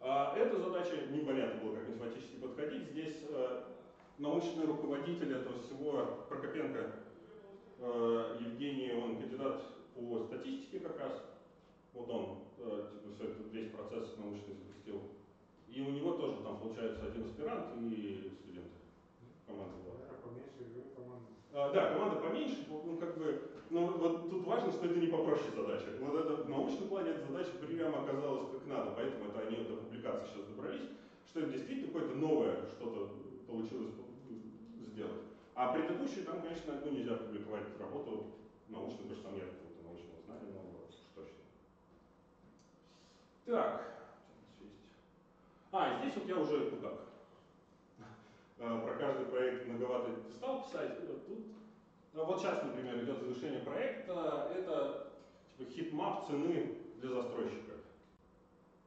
А эта задача непонятно было, как математически подходить. Здесь э, научный руководитель этого всего, Прокопенко э, Евгений, он кандидат по статистике как раз. Вот он, э, типа, все это, весь процесс научный запустил. И у него тоже там получается один аспирант и студент. Команда была. Наверное, поменьше игры команды. А, да, команда поменьше, ну как бы, ну вот тут важно, что это не попроще задача. Вот это в научном плане эта задача прямо оказалась как надо, поэтому это они до публикации сейчас добрались, что это действительно какое-то новое что-то получилось сделать. А предыдущие там, конечно, ну, нельзя публиковать работу научную, потому что там нет знания нового, уж точно. Так? А, здесь вот я уже, ну как, э, про каждый проект многовато стал писать. Вот тут, ну, вот сейчас, например, идет завершение проекта, это типа heatmap цены для застройщика.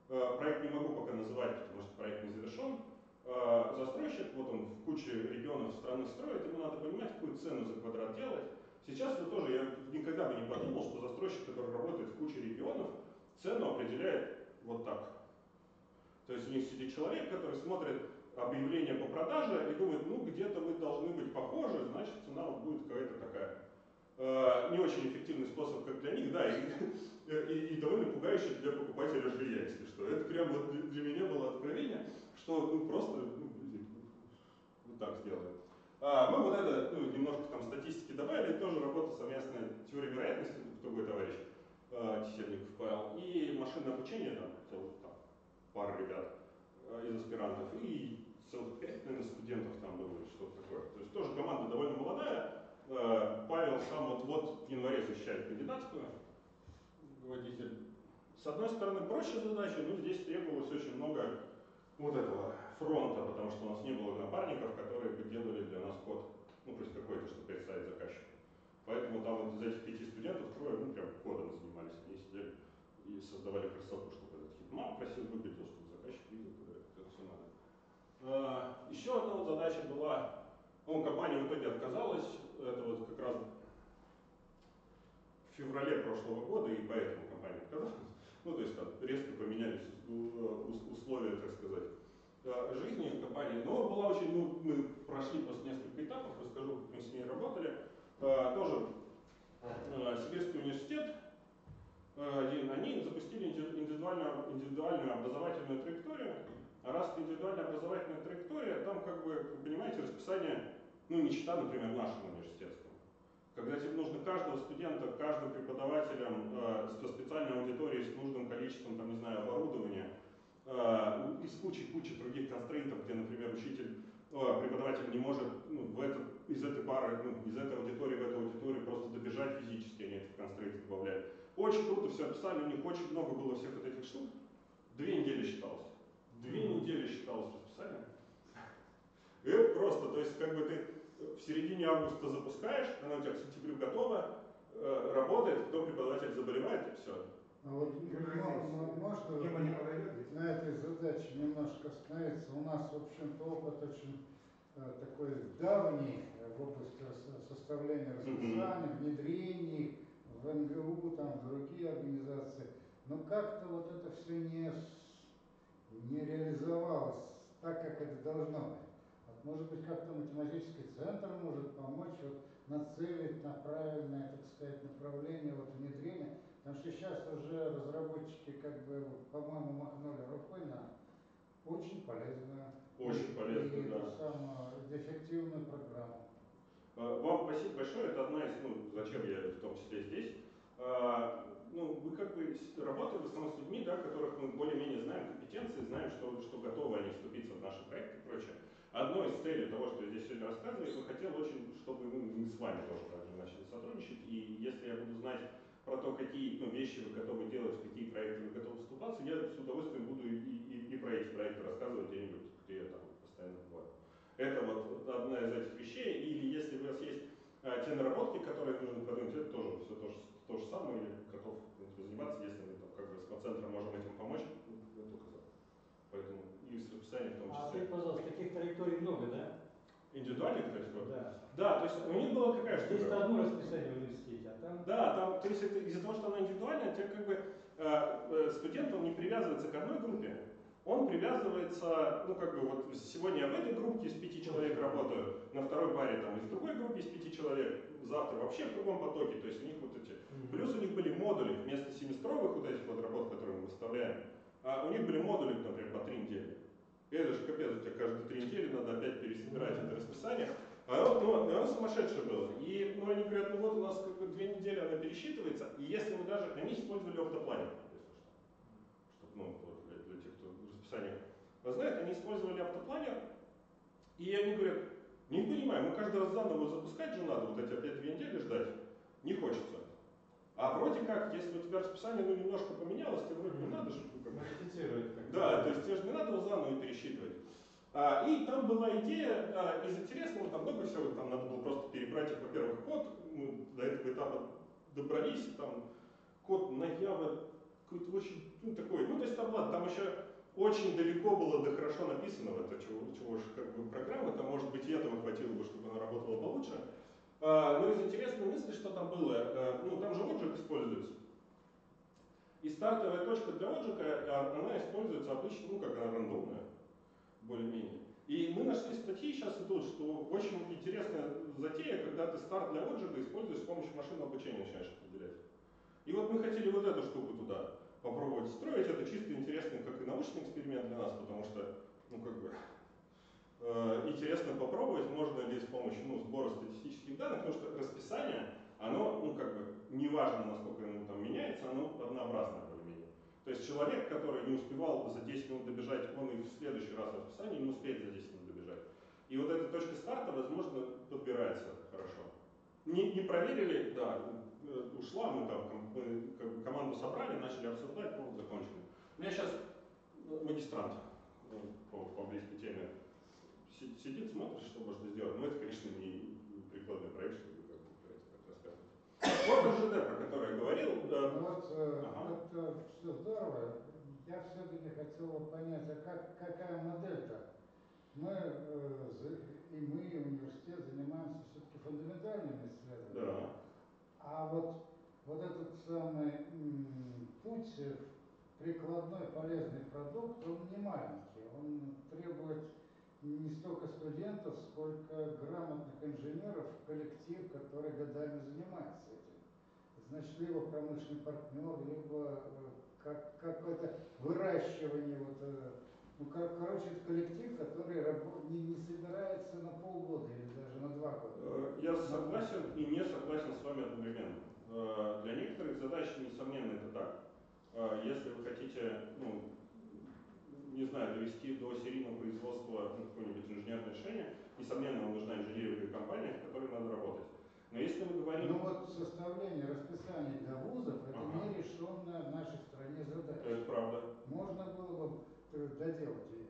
Э, проект не могу пока называть, потому что проект не завершен. Э, застройщик, вот он в куче регионов страны строит, ему надо понимать, какую цену за квадрат делать. Сейчас это тоже, я никогда бы не подумал, что застройщик, который работает в куче регионов, цену определяет вот так. То есть у них сидит человек, который смотрит объявление по продаже и думает, ну где-то вы должны быть похожи, значит цена будет какая-то такая. Э, не очень эффективный способ, как для них, да, и, и, и довольно пугающий для покупателя жилья, если что. Это прям вот для, меня было откровение, что ну, просто ну, вот так сделаем. А, мы вот это ну, немножко там статистики добавили, тоже работа совместная теория вероятности, другой товарищ, Тесельников Павел, и машинное обучение, там, целых там, пара ребят э, из аспирантов, и целых пять, наверное, студентов там было, что-то такое. То есть тоже команда довольно молодая. Павел сам вот, вот в январе защищает кандидатскую, руководитель. С одной стороны, проще задача, но здесь требовалось очень много вот этого фронта, потому что у нас не было напарников, которые бы делали для нас код, ну, то есть какой-то, чтобы представить заказчику. Поэтому там вот из этих пяти студентов трое, ну, прям кодом занимались, они сидели и создавали красоту, чтобы этот heatmap красиво выглядел, чтобы заказчик видел, куда это все надо. А, еще одна вот задача была, ну, компания в итоге отказалась, это вот как раз в феврале прошлого года, и поэтому компания отказалась. Ну, то есть там резко поменялись условия, так сказать, жизни в компании. Но была очень, ну, мы прошли просто несколько этапов, расскажу, как мы с ней работали. Э, тоже э, Сибирский университет, они запустили индивидуальную, индивидуальную образовательную траекторию. А раз индивидуальная образовательная траектория, там, как бы, понимаете, расписание, ну, не чита, например, нашего университетского. Когда тебе нужно каждого студента, каждым преподавателем э, со специальной аудиторией, с нужным количеством, там, не знаю, оборудования, э, из кучи-кучи других констрейнтов, где, например, учитель, э, преподаватель не может ну, в этот, из этой пары, ну, из этой аудитории в эту аудиторию просто добежать физически, они этих констрейнтов добавляют. Очень круто все описали, у них очень много было всех вот этих штук. Две недели считалось. Две недели считалось расписание. И это просто, то есть как бы ты в середине августа запускаешь, она у тебя к сентябрю готова, э, работает, потом преподаватель заболевает и все. А вот мо- можно не подойдет на этой задаче немножко остановиться. У нас, в общем-то, опыт очень э, такой давний э, в области составления расписания, внедрений в НГУ, там, в другие организации. Но как-то вот это все не, не реализовалось так, как это должно быть. Вот, может быть, как-то математический центр может помочь вот, нацелить на правильное, так сказать, направление вот, внедрения. Потому что сейчас уже разработчики, как бы, по-моему, махнули рукой на очень полезную Очень эту да. самую эффективную программу. Э, Вам спасибо большое, это одна из, ну, зачем я в том числе здесь. Э, Ну, мы как бы работаем в основном с людьми, да, которых мы более-менее знаем компетенции, знаем, что, что готовы они вступиться в наши проекты и прочее. Одной из целей того, что я здесь сегодня рассказываю, я бы хотел очень, чтобы мы, мы с вами тоже также начали сотрудничать. И если я буду знать про то, какие ну, вещи вы готовы делать, в какие проекты вы готовы вступаться, я с удовольствием буду и, и, и про эти проекты рассказывать где-нибудь, где я там постоянно бываю. Это вот одна из этих вещей, или если у вас есть а, те наработки, которые нужно продвинуть, это тоже все то же, то же самое, я готов принципе, заниматься, если мы там, как бы с центром можем этим помочь, ну, я только за. Поэтому и с расписанием в том А числе. скажите, пожалуйста, таких траекторий много, да? Индивидуальных, то есть, вот. Да. Да, то есть у них было какая штука? Здесь-то одно расписание в университете, Да, там, то есть это из-за того, что она индивидуальная, тебе как бы э, э, студент, он не привязывается к одной группе, он привязывается, ну как бы вот сегодня я в этой группе из пяти человек работаю, на второй паре там из другой группы из пяти человек, завтра вообще в другом потоке, то есть у них вот эти, плюс у них были модули, вместо семестровых вот этих вот работ, которые мы выставляем, а у них были модули, например, по три недели. И это же капец, у тебя каждые три недели надо опять пересобирать это расписание. А он, ну, и он сумасшедший был. И ну, они говорят, ну вот у нас как бы две недели она пересчитывается, и если мы даже, они использовали оптопланер, если что. Чтобы, ну, вот для, для тех, кто расписание знает, они использовали автопланер, и они говорят, не понимаю, мы каждый раз заново запускать же надо, вот эти опять две недели ждать, не хочется. А вроде как, если у тебя расписание ну, немножко поменялось, тебе вроде не надо же. ну, как да, то есть тебе же не надо заново пересчитывать. А, и там была идея а, из интересного, там много всего, там надо было просто перебрать, во-первых, код, мы до этого этапа добрались, там код на Java какой-то очень, ну такой, ну то есть там ладно, там еще очень далеко было до хорошо написанного, это чего, чего же как бы программы, там может быть и этого хватило бы, чтобы она работала получше. А, но из интересной мысли, что там было, а, ну там же Object используется. И стартовая точка для Object, а, она используется обычно, ну как она рандомная, более-менее. И мы нашли статьи сейчас идут, что очень интересная затея, когда ты старт для Object используешь с помощью машинного обучения начинаешь определять. И вот мы хотели вот эту штуку туда попробовать строить. Это чисто интересный, как и научный эксперимент для нас, потому что, ну как бы, э, интересно попробовать, можно ли с помощью ну, сбора статистических данных, потому что расписание, оно, ну как бы, неважно, насколько оно там меняется, оно однообразное. То есть человек, который не успевал за 10 минут добежать, он и в следующий раз в расписании не успеет за 10 минут добежать. И вот эта точка старта, возможно, подбирается хорошо. Не, не проверили, да, э, ушла, мы там ком- команду собрали, начали обсуждать, ну, закончили. У меня сейчас магистрант э, по, по близкой теме си- сидит, смотрит, что можно сделать. Но это, конечно, не прикладной проект, как бы про это так рассказывать. Вот РЖД, про который я говорил. да. Вот э, Ага. это все здорово. Я все-таки хотел бы понять, а как, какая модель-то? Мы, э, и мы, и университет занимаемся все-таки фундаментальными исследованиями. Да. А вот, вот этот самый м, путь прикладной полезный продукт, он не маленький. Он требует не столько студентов, сколько грамотных инженеров, коллектив, который годами занимается. Значит, либо промышленный партнер, либо как, какое-то выращивание вот, э, ну, как, короче, это коллектив, который не, не собирается на полгода или даже на два года. Э, Я согласен и не согласен с вами одновременно. Э, Для некоторых задач, несомненно, это так. Если вы хотите, ну, не знаю, довести до серийного производства ну, какое-нибудь инженерное решение, несомненно, вам нужна инженерная компания, в которой надо работать. Но если мы говорим... Ну вот составление расписания для вузов это Ага. не решенная в нашей стране задача. Это правда. Можно было бы э, доделать ее.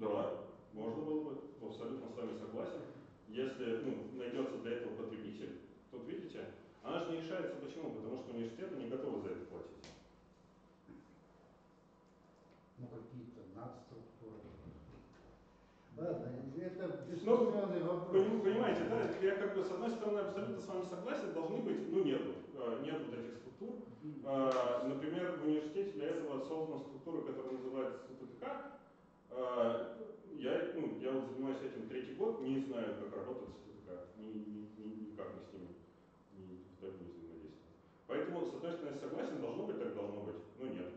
Да, можно было бы, абсолютно с вами согласен. Если ну, найдется для этого потребитель, тут видите, она же не решается почему? Потому что университеты не готовы за это платить. Ну какие-то надструктуры. Это Ну, дискуссионный вопрос. Понимаете, да, я как бы с одной стороны абсолютно с вами согласен, должны быть, ну нету, э, нет вот этих структур. Э, Например, в университете для этого создана структура, которая называется СТТК. Э, Я, ну, я вот занимаюсь этим третий год, не знаю, как работает СТТК, ни, ни, ни- никак мы с ними ни, никогда не взаимодействуем. Поэтому, с одной стороны, согласен, должно быть, так должно быть, но нет.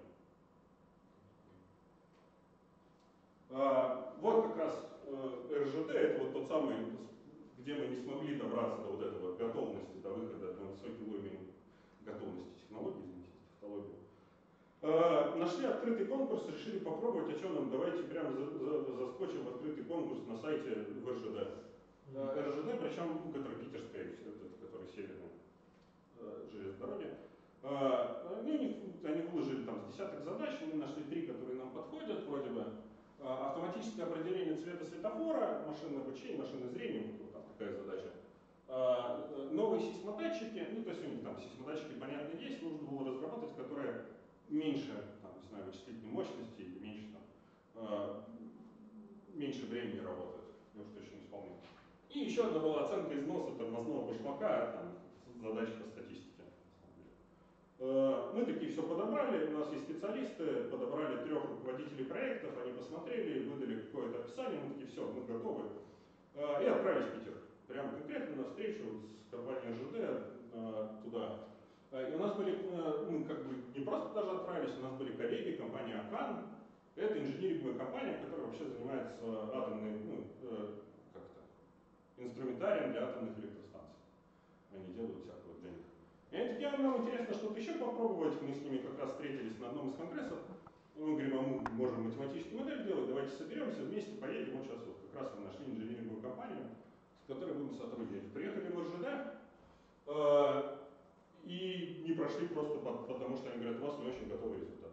Вот как раз РЖД, это вот тот самый, где мы не смогли добраться до вот этого готовности, до выхода на высокий уровень готовности технологий, извините, тавтологию. А, нашли открытый конкурс, решили попробовать, а что нам, давайте прямо за- за- заскочим в открытый конкурс на сайте в РЖД. Э, РЖД, причем, который питерская, который э, дороги. А, ну, они, они выложили там с десяток задач, мы нашли три, которые нам подходят вроде бы. А, автоматическое определение цвета светофора, машинное обучение, машинное зрение, вот там такая задача. А, новые сейсмодатчики, ну то есть у них там сейсмодатчики, понятно, есть, нужно было разработать, которые меньше, там, не знаю, вычислительной мощности или меньше, там, а, меньше времени работают. Я уж точно не вспомню. И еще одна была оценка износа тормозного башмака, там, задача по статистике. А, мы такие все подобрали, у нас есть специалисты, подобрали трех руководителей проектов, они посмотрели, выдали какое-то описание, мы такие, все, мы готовы. И отправились в Питер прямо конкретно на встречу с компанией ЖД э, туда. Э, и у нас были, э, мы как бы не просто даже отправились, у нас были коллеги, компания Акан. Это инжиниринговая компания, которая вообще занимается атомной, ну, как-то, инструментарием для атомных электростанций. Они делают всякого такие, «А нам интересно что-то еще попробовать. Мы с ними как раз встретились на одном из конгрессов. Мы говорим, а мы можем математическую модель делать, давайте соберемся вместе, поедем. Вот сейчас вот как раз мы нашли инжиниринговую компанию которой будем сотрудничать. Приехали в РЖД э, и не прошли просто по, потому, что они говорят, у вас не очень готовый результат.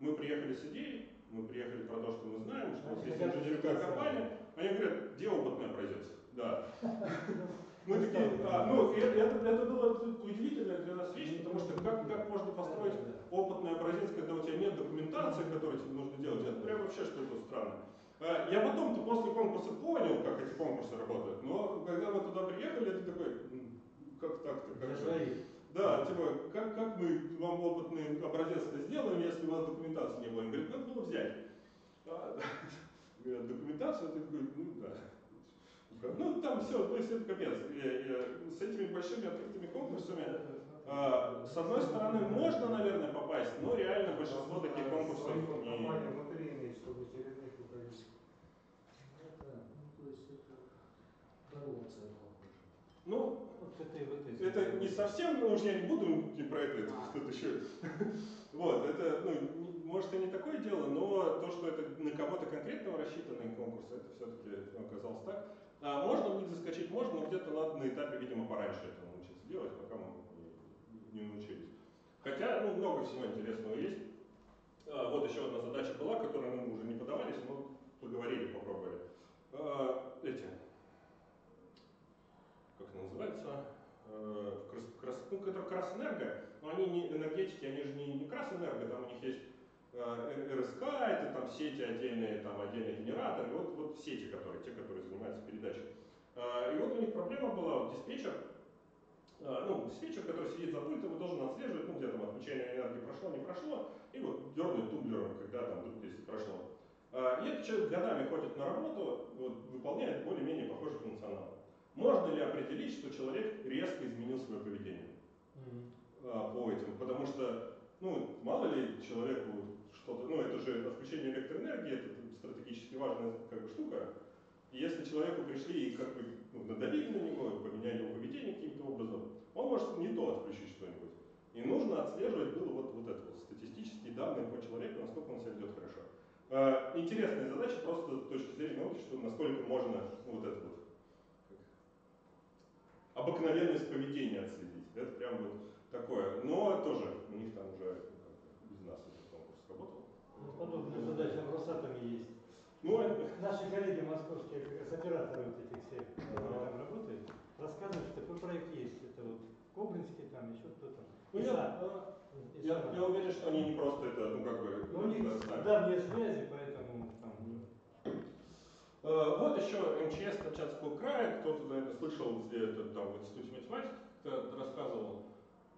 Мы приехали с идеей, мы приехали про то, что мы знаем, что у нас есть инженерная компания. Они говорят, где опытный образец? Да. Мы такие, а, ну, это, это было удивительная для нас вещь, потому что как, как можно построить опытный образец, когда у тебя нет документации, которую тебе нужно делать, это прям вообще что-то странное. А, я потом-то после конкурса понял, как эти конкурсы работают, но когда мы туда приехали, это такой, как так-то? Как же? Да, типа, как, как мы вам опытный образец это сделаем, если у вас документации не было? Он говорит, надо было взять. А, документацию, ты такой, ну да. Ну там все, то есть это капец. И, и, с этими большими открытыми конкурсами, а, с одной стороны, можно, наверное, попасть, но реально большинство таких конкурсов не... Ну, вот это, вот это не совсем, ну уж я не буду не про это, это что-то еще. Вот, это, ну, может и не такое дело, но то, что это на кого-то конкретного рассчитанный конкурс, это все-таки оказалось так. А можно них заскочить, можно, но где-то надо на этапе, видимо, пораньше это научиться делать, пока мы не, научились. Хотя, ну, много всего интересного есть. А, вот еще одна задача была, которую мы уже не подавались, но поговорили, попробовали. А, эти, называется, э, крас, ну, это Красэнерго, но они не энергетики, они же не, не Красэнерго, там у них есть РСК, это там сети отдельные, там отдельные генераторы, вот, вот сети, которые, те, которые занимаются передачей. Э, и вот у них проблема была, вот диспетчер, э, ну, диспетчер, который сидит за пультом, должен отслеживать, ну, где там отключение энергии прошло, не прошло, и вот дернуть тумблером, когда там вдруг если прошло. Э, и этот человек годами ходит на работу, вот, выполняет более-менее похожий функционал. Можно ли определить, что человек резко изменил свое поведение mm-hmm. по этим? Потому что, ну, мало ли человеку что-то, ну, это же отключение электроэнергии, это стратегически важная как бы, штука. И если человеку пришли и как бы ну, надавили на него, поменяли его поведение каким-то образом, он может не то отключить что-нибудь. И нужно отслеживать было вот, вот это вот статистические данные по человеку, насколько он себя ведет хорошо. Э, интересная задача просто с точки зрения науки, что насколько можно ну, вот это вот обыкновенность поведения отследить. Это прям вот такое. Но тоже у них там уже ну, без нас этот конкурс работал. Ну, подобная задача в Росатоме есть. Ну, Наши коллеги московские, как раз операторы вот этих всех, которые там работают, рассказывают, что такой проект есть. Это вот Кобринский, там еще кто-то. Ну, я, я, я уверен, что они не просто это, ну как бы... Ну, у них давние связи, поэтому там Э, вот еще МЧС Камчатского края, кто-то, наверное, слышал, где это там в Институте математики рассказывал.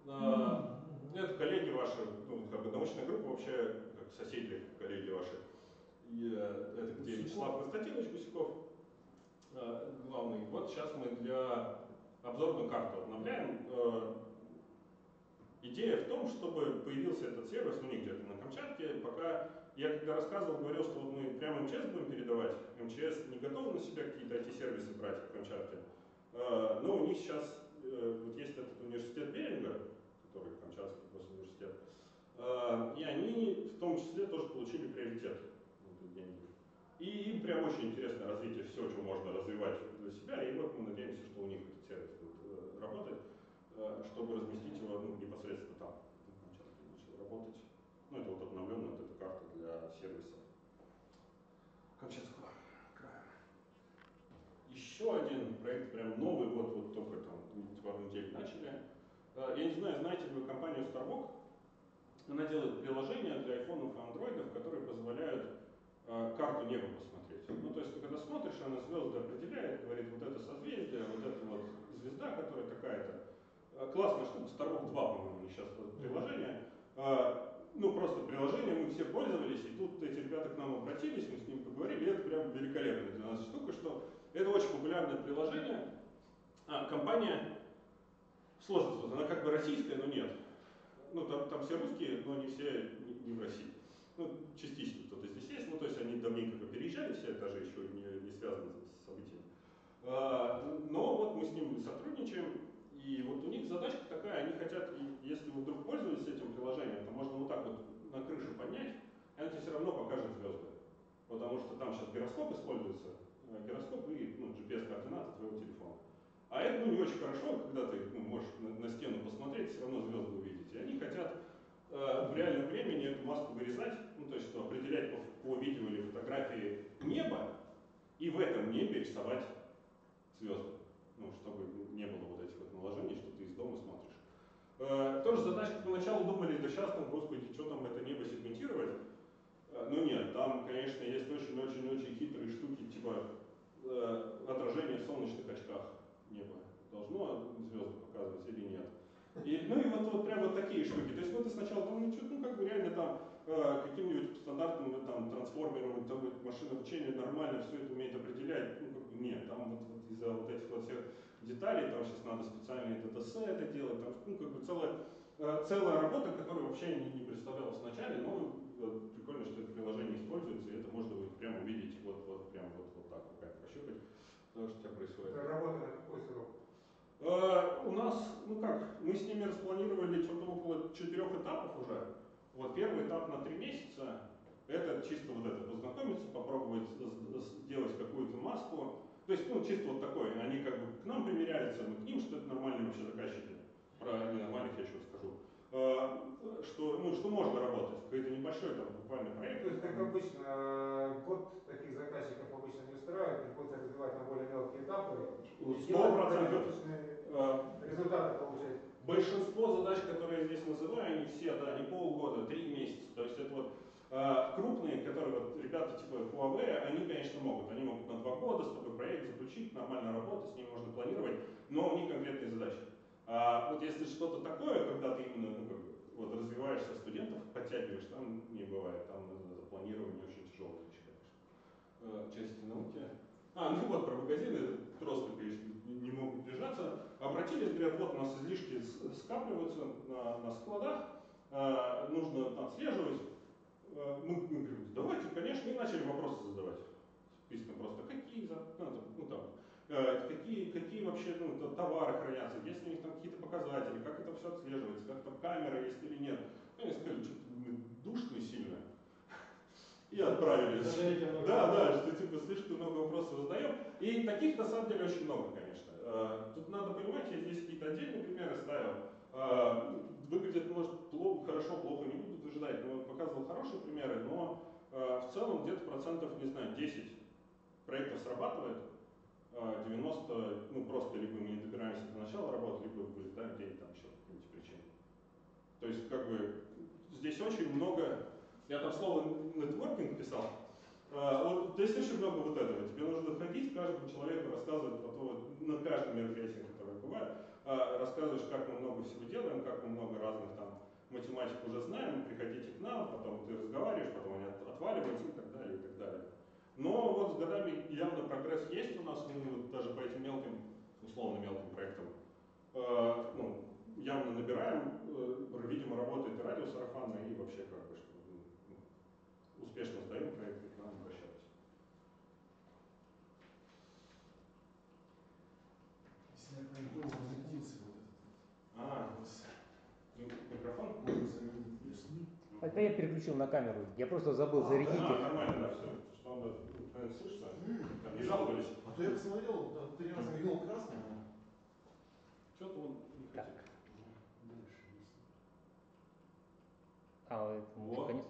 Э, это коллеги ваши, ну, как бы научная группа вообще, соседи, коллеги ваши. И, э, это где Вячеслав Константинович Гусяков, главный. Вот сейчас мы для обзорную карту обновляем. Идея в том, чтобы появился этот сервис, ну не где-то на Камчатке, пока я когда рассказывал, говорил, что вот мы прямо МЧС будем передавать. МЧС не готов на себя какие-то IT-сервисы брать в Камчатке. Но у них сейчас э, вот есть этот университет Беринга, который Камчатский госуниверситет, а, и они в том числе тоже получили приоритет. И им прям очень интересно развитие всего, что можно развивать для себя, и вот мы надеемся, что у них этот сервис будет э, работать. А, чтобы разместить его ну, непосредственно там. Сейчас начал работать. Ну, это вот обновленная вот эта карта для сервиса Камчатского края. Еще один проект, прям новый, вот, вот только там пару недель начали. Э, Я не знаю, знаете ли вы компанию Starbucks? Она делает приложения для айфонов и андроидов, которые позволяют э, карту неба посмотреть. Ну, то есть, ты когда смотришь, она звезды определяет, говорит, вот это созвездие, вот это вот звезда, которая такая-то. Э, Классная штука, Starbucks 2, по-моему, сейчас приложение. Э, Ну, просто приложение, мы все пользовались, и тут эти ребята к нам обратились, мы с ними поговорили, и это прям великолепная для нас штука, что это очень популярное приложение. А, компания, сложно сказать, она как бы российская, но нет. Ну, там, там все русские, но не все не, не в России. Ну, частично кто-то здесь есть, ну, то есть они давненько переезжали, все это же еще не, не связано с событиями. А, но вот мы с ним сотрудничаем, и вот у них задачка такая, они хотят, если вы вдруг пользуетесь этим приложением, то можно вот так вот на крышу поднять, и оно тебе все равно покажет звезды. Потому что там сейчас гироскоп используется, э, гироскоп и ну, GPS-координаты твоего телефона. А это ну, не очень хорошо, когда ты ну, можешь на, на стену посмотреть, все равно звезды увидеть. И они хотят э, в реальном времени эту маску вырезать, ну то есть определять по, по видео или фотографии небо, и в этом небе рисовать звезды. Ну, чтобы не было вот этих вот наложений, что ты из дома смотришь. Э, тоже задачка поначалу думали, да сейчас там, господи, что там это небо сегментировать. Э, ну нет, там, конечно, есть очень-очень-очень хитрые штуки, типа э, отражение в солнечных очках неба. Должно звезды показывать или нет. И, ну и вот, вот прям вот такие штуки. То есть вот ты сначала думал, ну, что, ну как бы реально там э, каким-нибудь стандартным э, там трансформером, там машина обучения нормально все это умеет определять. Ну как бы нет, там вот, вот из-за вот этих вот всех деталей, там сейчас надо специальные датасеты делать, там ну как бы целая, э, целая работа, которая вообще не, не представлялась вначале, но вот, прикольно, что это приложение используется, и это можно будет прямо увидеть вот, вот прям вот, что у тебя происходит. Работа на какой срок? Э, У нас, ну как, мы с ними распланировали что-то около четырех этапов уже. Вот первый этап на три месяца, это чисто вот это, познакомиться, попробовать сделать какую-то маску. То есть, ну, чисто вот такое, они как бы к нам примеряются, мы к ним, что это нормальные вообще заказчики. Про ненормальных я еще расскажу. Э, Что, ну, что можно работать, какой-то небольшой там буквально проект. То есть, как обычно, э, код таких заказчиков обычно не устраивает, приходится разбивать на более мелкие этапы. Ну, и сто делать процентов. промежуточные Э, результаты получать. Большинство задач, которые я здесь называю, они все, да, не полгода, три месяца. То есть это вот э, крупные, которые вот ребята типа Huawei, они, конечно, могут. Они могут на два года с тобой проект заключить, нормально работать, с ним можно планировать, но у них конкретные задачи. А вот если что-то такое, когда ты именно ну, как вот, развиваешься студентов, подтягиваешь, там не бывает, там за планирование очень тяжелая вещь, конечно. Э, части науки. А, ну вот про магазины, просто, конечно, не могут держаться. Обратились, говорят, вот у нас излишки скапливаются на, на складах, э, нужно отслеживать. Э, мы, мы говорим, давайте, конечно, и начали вопросы задавать. Списком просто, какие, ну, ну, там, э, какие, какие вообще ну, товары хранятся, есть ли у них там какие-то показатели, как это все отслеживается, как там камера есть или нет. Они сказали, что-то душно сильно. И отправились. Да, да, что типа слишком много вопросов задаем. И таких на самом деле очень много, конечно. Э, Тут надо понимать, я здесь какие-то отдельные примеры ставил. Э, Выглядит, может, плохо, хорошо, плохо, не буду утверждать, но показывал хорошие примеры, но э, в целом где-то процентов, не знаю, 10 проектов срабатывает, э, 90, ну просто либо мы не добираемся до начала работы, либо вылетаем где-нибудь там еще по какой-нибудь причине. То есть, как бы, здесь очень много, я там слово нетворкинг писал, а, вот здесь очень много вот этого. Тебе нужно ходить, каждому человеку рассказывать про то, на каждом мероприятии, которое бывает, а, рассказываешь, как мы много всего делаем, как мы много разных там математик уже знаем, приходите к нам, потом ты разговариваешь, потом они от- отваливаются и так далее, и так далее. Но вот с годами явно прогресс есть у нас, мы вот даже по этим мелким, условно мелким проектам, э, ну, явно набираем, э, видимо, работает и радиосарафанно, и вообще как бы, успешно сдаем проект к нам обращаются. Если я пойду, зарядился вот этот. А, ну, микрофон? Тогда я переключил на камеру. Я просто забыл а, зарядить. Да, нормально, да, все. Что он ну, слышится? Там не жаловались. А то я посмотрел, да, ты раз вел красный? Что-то он не хотел. Так. Дальше. А, вот. конец?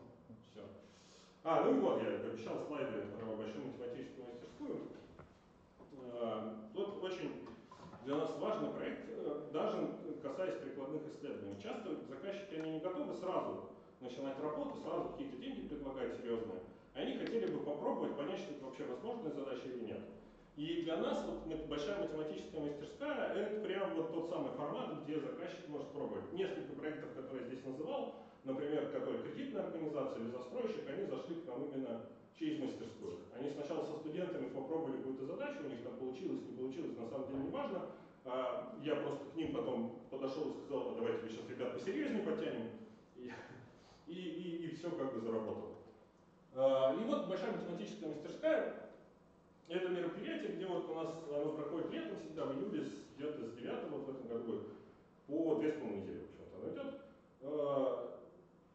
А, ну и вот, я обещал слайды про большую математическую мастерскую. Э, Вот очень для нас важный проект, э, даже касаясь прикладных исследований. Часто заказчики, они не готовы сразу начинать работу, сразу какие-то деньги предлагать серьезные. Они хотели бы попробовать понять, что это вообще возможная задача или нет. И для нас вот большая математическая мастерская это прям вот тот самый формат, где заказчик может пробовать. Несколько проектов, которые я здесь называл, например, которые кредитная организация или застройщик, они зашли к нам именно через мастерскую. Они сначала со студентами попробовали какую-то задачу, у них там получилось, не получилось, на самом деле не важно. А, Я просто к ним потом подошел и сказал, а давайте мы сейчас ребят посерьезнее потянем. И, и, и, все как бы заработало. А, И вот большая математическая мастерская, это мероприятие, где вот у нас оно проходит летом всегда, в июле, где-то с 9 вот в этом году, по две с половиной недели, в общем-то, оно идет.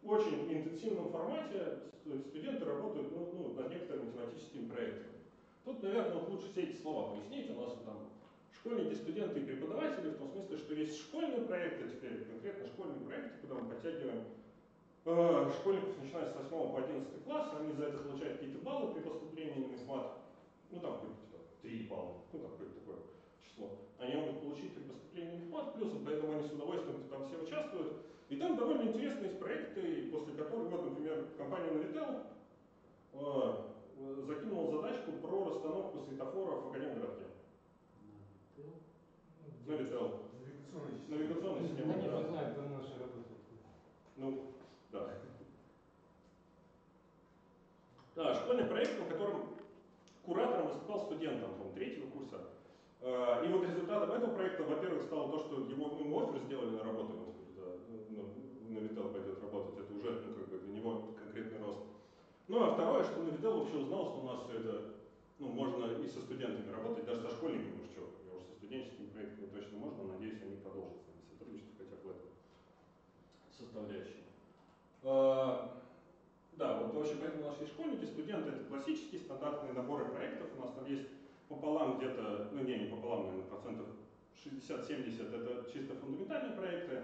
Очень интенсивном формате ст- студенты работают ну, ну, над некоторыми математическими проектами. Тут, наверное, вот лучше все эти слова пояснить. У нас там школьники, студенты и преподаватели, в том смысле, что есть школьные проекты, теперь конкретно школьные проекты, куда мы подтягиваем э, школьников, начиная с 8 по 11 класс, они за это получают какие-то баллы при поступлении на МИСМАТ, ну там какие-то типа, 3 балла, ну там какое-то такое число. Они могут получить при поступлении на МИСМАТ плюсом, поэтому они с удовольствием там все участвуют. И там довольно интересные есть проекты, после которых, вот, например, компания Navitel э, закинула задачку про расстановку светофоров в Академгородке. Navitel. Навигационная система. Навигационная система, Они да. же знают, там наши работают. Ну, да. Да, школьный проект, на котором куратором выступал студент, там, третьего курса. Э, И вот результатом этого проекта, во-первых, стало то, что его ну, ему офер сделали на работу, да, ну, на Витал пойдет работать, это уже, ну, как бы для него конкретный рост. Ну, а второе, что на Витал вообще узнал, что у нас все это, ну, можно и со студентами работать, даже со школьниками, уж что, я уже со студенческими проектами точно можно, надеюсь, они продолжат с нами сотрудничество хотя бы в этом составляющей. Э, Да, вот вообще поэтому у нас есть школьники, студенты, это классические стандартные наборы проектов. У нас там есть пополам где-то, ну не, не пополам, наверное, процентов 60-70 это чисто фундаментальные проекты,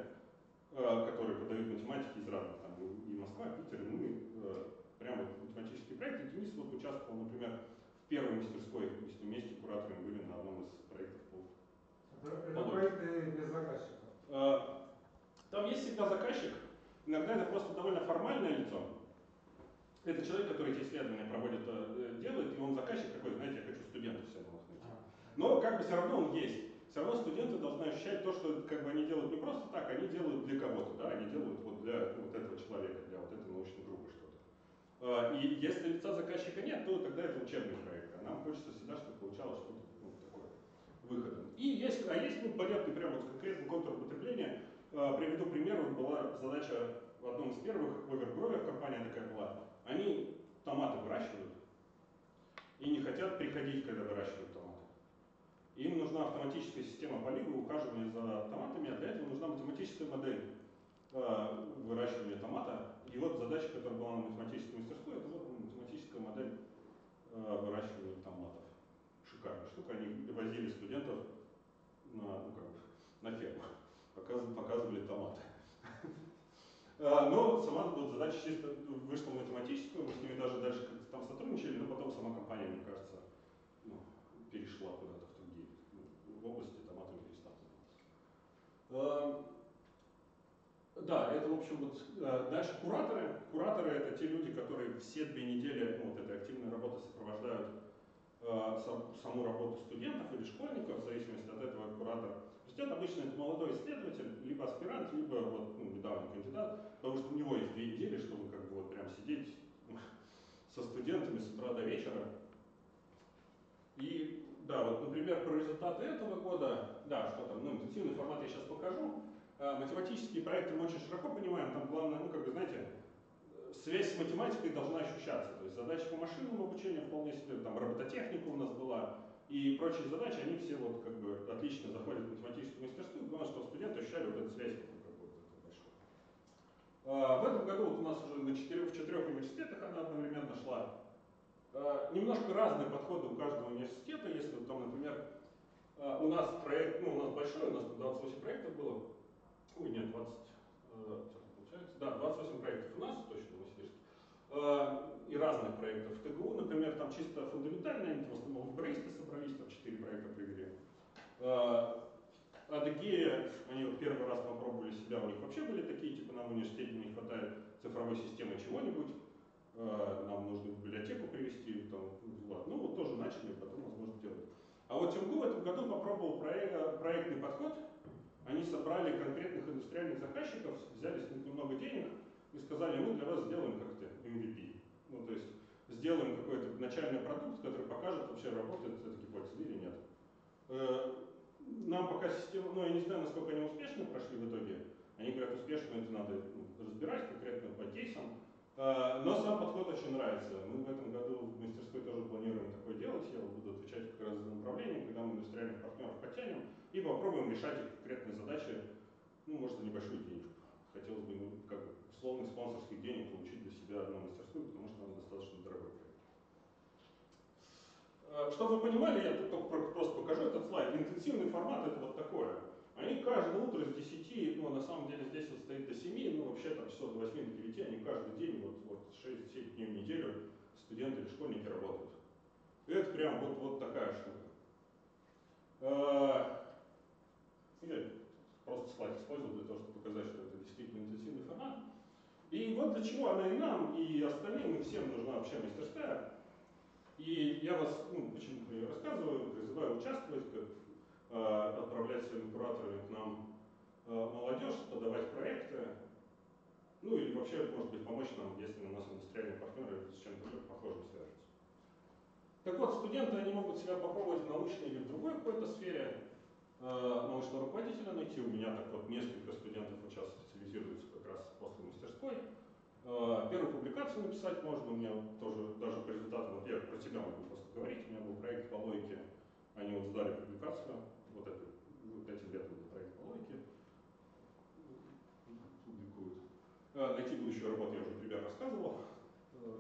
которые подают математики из разных, там и Москва, и Питер, и мы, э, прям вот математические проекты. Денис вот участвовал, например, в первой мастерской, то есть вместе кураторами были на одном из проектов по Это, проекты без заказчика. Э, Там есть всегда заказчик, иногда это просто довольно формальное лицо. Это человек, который эти исследования проводит, э, делает, и он заказчик такой, знаете, я хочу студентов все новых найти. Но как бы все равно он есть. Все равно студенты должны ощущать то, что как бы они делают не просто так, они делают для кого-то, да, они делают вот для вот этого человека, для вот этой научной группы что-то. Э, И если лица заказчика нет, то тогда это учебный проект. А нам хочется всегда, чтобы получалось что-то ну, такое выходом. И есть, а есть ну, понятный прям вот конкретный контур употребления. Э, Приведу пример, вот была задача в одном из первых, Овергровер компания такая была. Они томаты выращивают и не хотят приходить, когда выращивают. Им нужна автоматическая система полива, ухаживания за томатами, а для этого нужна математическая модель э, выращивания томата. И вот задача, которая была на математической мастерской, это вот математическая модель э, выращивания томатов. Шикарная штука. Они возили студентов на, ну, как бы, на ферму, показывали, показывали томаты. А, Но сама вот задача чисто вышла математическую, мы с ними даже дальше там сотрудничали, но потом сама компания, мне кажется, ну, перешла куда-то в другие ну, в области томатами перестала заниматься. А, Да, это, в общем, вот э, дальше кураторы. Кураторы это те люди, которые все две недели ну, вот этой активной работы сопровождают э, сам- саму работу студентов или школьников, в зависимости от этого куратор. Студент обычно это молодой исследователь, либо аспирант, либо вот, ну, недавний кандидат, потому что у него есть две недели, чтобы как бы вот прям сидеть со студентами с утра до вечера. И да, вот, например, про результаты этого года, да, что там, ну, интенсивный формат я сейчас покажу. А, Математические проекты мы очень широко понимаем, там главное, ну, как бы, знаете, э, связь с математикой должна ощущаться. То есть задачи по машинному обучению вполне себе, там робототехника у нас была, и прочие задачи, они все вот как бы отлично заходят в математическую мастерскую, главное, чтобы студенты ощущали вот эту связь как бы, большую. А, В этом году вот у нас уже на четырех, в четырех университетах она одновременно шла. А, Немножко разные подходы у каждого университета. Если там, например, у нас проект, ну у нас большой, у нас там 28 проектов было, ой, нет, 20, э, там получается. Да, 28 проектов у нас, точно в Новосибирске. Э, И разных проектов в ТГУ, например, там чисто фундаментальные, они в основном алгебраисты собрались, там 4 проекта провели. Э, Адыгея, они вот первый раз попробовали себя, у них вообще были такие, типа нам в университете не хватает цифровой системы чего-нибудь, нам нужно библиотеку привести, там, вот. ну вот тоже начали, потом возможно делать. А вот ТМГУ в этом году попробовал проект, проектный подход, они собрали конкретных индустриальных заказчиков, взяли с них немного денег и сказали, мы для вас сделаем как-то MVP. Ну, то есть сделаем какой-то начальный продукт, который покажет, вообще работает эта гипотеза или нет. Э, Нам пока система, ну я не знаю, насколько они успешно прошли в итоге. Они говорят, успешно это надо ну, разбирать конкретно по кейсам. Э, Но сам подход очень нравится. Мы в этом году в мастерской тоже планируем такое делать. Я буду отвечать как раз за направление, когда мы индустриальных партнеров подтянем и попробуем решать их конкретные задачи, ну, может, за небольшую денежку. Хотелось бы, ну, как бы, условных спонсорских денег получить для себя одну мастерскую, потому что она достаточно дорогой проект. Э, Чтобы вы понимали, я тут просто покажу этот слайд. Интенсивный формат это вот такое. Они каждое утро с 10, ну на самом деле здесь вот стоит до 7, ну вообще там часов до 8 до 9, они каждый день, вот, вот 6-7 дней в неделю студенты или школьники работают. И это прям вот, вот такая штука. Э, Я просто слайд использовал для того, чтобы показать, что это действительно интенсивный формат. И вот для чего она и нам, и остальным, и всем нужна вообще мастерская. И я вас, ну, почему-то рассказываю, призываю участвовать, отправлять своими кураторами к нам э, молодежь, подавать проекты, ну или вообще, может быть, помочь нам, если у нас индустриальные партнеры с чем-то похожим свяжутся. Так вот, студенты, они могут себя попробовать в научной или в другой какой-то сфере э, научного руководителя найти. У меня так вот несколько студентов вот сейчас специализируются как раз после мастерской. Э, Первую публикацию написать можно, у меня тоже даже по результатам, вот я про себя могу просто говорить, у меня был проект по логике, они вот сдали публикацию, вот, это, этим летом был проект по логике, публикуют. Э, Найти будущую работу я уже примерно рассказывал. Э,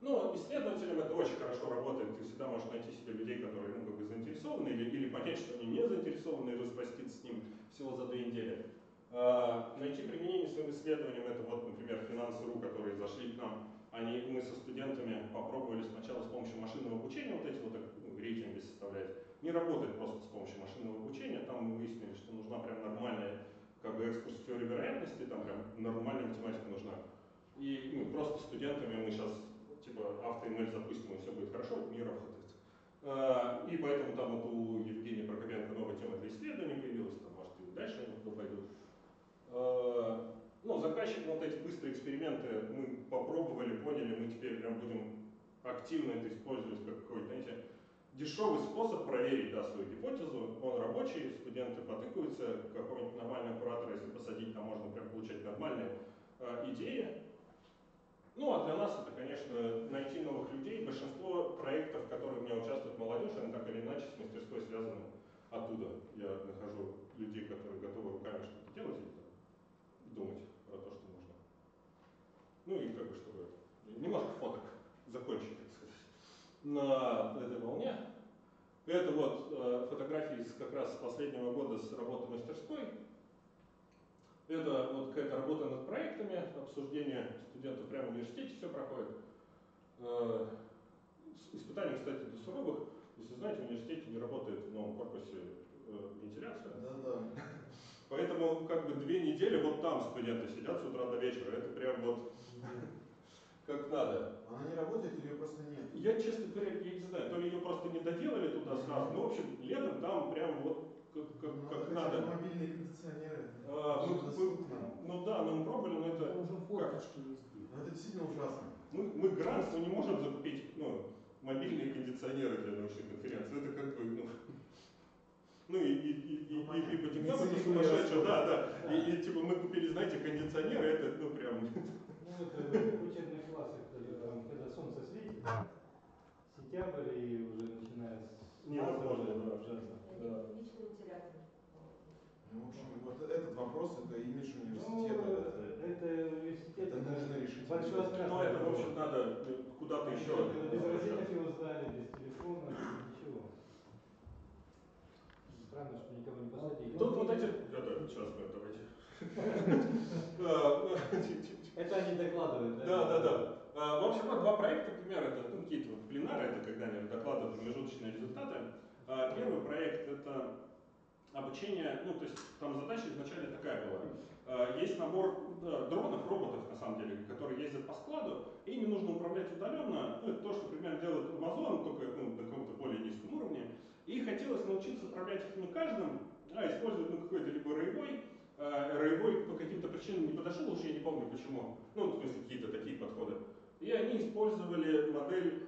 Ну, исследователям это очень хорошо работает, ты всегда можешь найти себе людей, которые ну, как бы заинтересованы, или, или понять, что они не заинтересованы, и распроститься с ним всего за две недели. А, Найти применение своим исследованиям, это вот, например, финансы.ру, которые зашли к нам, они, мы со студентами попробовали сначала с помощью машинного обучения вот эти вот ну, рейтинги составлять. Не работает просто с помощью машинного обучения, там мы выяснили, что нужна прям нормальная как бы экскурс в теорию вероятности, там прям нормальная математика нужна. И ну, просто студентами мы сейчас типа автоML запустим, и все будет хорошо, не работает. И поэтому там вот у Евгения Прокопенко новая тема для исследований появилась, там, может, и дальше туда пойдут. А, Ну, заказчик, вот эти быстрые эксперименты мы попробовали, поняли, мы теперь прям будем активно это использовать как какой-то, знаете, дешевый способ проверить да, свою гипотезу. Он рабочий, студенты потыкаются, какого-нибудь нормального куратора, если посадить, там можно прям получать нормальные э, идеи. Ну, а для нас это, конечно, найти новых людей. Большинство проектов, в которых у меня участвует молодежь, они так или иначе с мастерской связаны оттуда. Я нахожу людей, которые готовы руками что-то делать и думать про то, что нужно. Ну и как бы, чтобы немножко фоток закончить, на этой волне. Это вот э, фотографии с, как раз с последнего года с работы мастерской. Это вот какая-то работа над проектами, обсуждение студентов прямо в университете все проходит. Э, Испытания, кстати, для суровых. Если знаете, в университете не работает в новом корпусе э, вентиляция. Да-да. Поэтому как бы две недели вот там студенты сидят с утра до вечера. Это прям вот как надо. Она не работает или ее просто нет? Я, честно говоря, я не знаю, то ли ее просто не доделали туда сразу, ну, в общем, летом там прям вот как, как, Ну, как это надо. Мобильные кондиционеры. А, мы- ну да, но мы пробовали, но это уже форточки везде. Ну, Это действительно ужасно. мы, мы грант, мы не можем закупить ну, мобильные кондиционеры для научной конференции. Это как бы, ну, ну и, и, и, и, Ну, и, и по деньгам это сумасшедшее, да, да. И, и типа мы купили, знаете, кондиционеры, это ну прям Ну вот э, в учебных классах, когда, там, когда светит, сентябрь и уже начиная с Невозможно, да. ужасно. Да. Личный. Ну, в общем, вот этот вопрос, это имидж Ну, университета. это, это университет, это нужно решить. большой отряд. Ну это, в общем, надо э, куда-то еще. Без розеток его сдали, без телефона, ничего. Странно, что никого не посадили. Тут вот эти, да, да, сейчас, да, давайте. А, Это они докладывают, Да, да, да. В общем, вот два проекта, например, это ну, какие-то вот пленары, это когда они докладывают промежуточные результаты. А, Первый проект это обучение, ну то есть там задача изначально такая была. А, Есть набор дронов, роботов на самом деле, которые ездят по складу, и ими нужно управлять удаленно. Ну, это то, что, например, делает Amazon, только ну, на каком-то более низком уровне. И хотелось научиться управлять не каждым, а использовать ну, какой-то либо роевой, а, роевой по каким-то причинам не подошел, уже я не помню почему. Ну, в смысле, какие-то такие подходы. И они использовали модель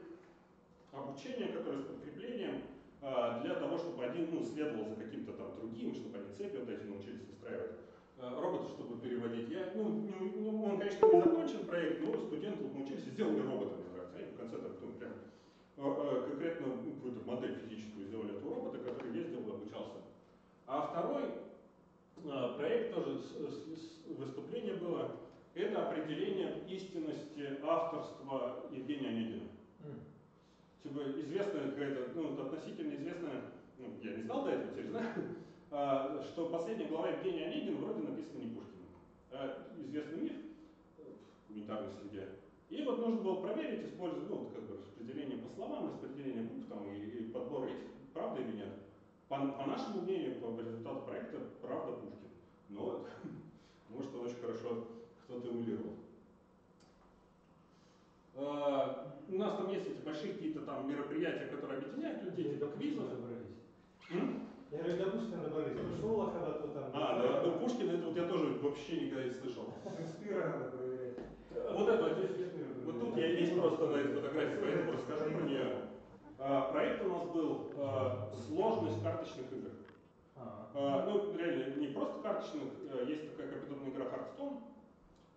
обучения, которая с подкреплением, а, для того, чтобы один ну, следовал за каким-то там другим, чтобы они цепи вот эти научились выстраивать. А, Робота, чтобы переводить. Я, ну, ну, он, конечно, не закончен проект, но студенты научились и сделали робота, нравится. Они в конце так, ну, прям а, конкретно ну, какую-то модель физическую сделали этого робота, который ездил и обучался. А второй проект тоже с- с- с- выступление было, это определение истинности авторства Евгения Онегина. М. Типа известная какая-то, ну, относительно известная, ну, я не знал до этого, теперь знаю, а, что последняя глава Евгения Онегина вроде написана не Пушкиным. А, известный миф э, в гуманитарной среде. И вот нужно было проверить, используя, ну, вот как бы распределение по словам, распределение букв там и, и подбор этих, правда или нет. По, по нашему мнению, по результату проекта, правда Пушкин. Но, может, он очень хорошо кто-то эмулировал. А, У нас там есть эти большие какие-то там мероприятия, которые объединяют людей, типа квизов. Я говорю, допустим, разобрались. То Шолохова, то там. А, да, ну Пушкин, это вот я тоже вообще никогда не слышал. Шекспира надо проверять. Вот это, вот тут я есть просто на этой фотографии, поэтому расскажу про нее. А, Проект у нас был а, «Сложность карточных игр». Ну, реально, не просто карточных, есть такая компьютерная игра Hearthstone.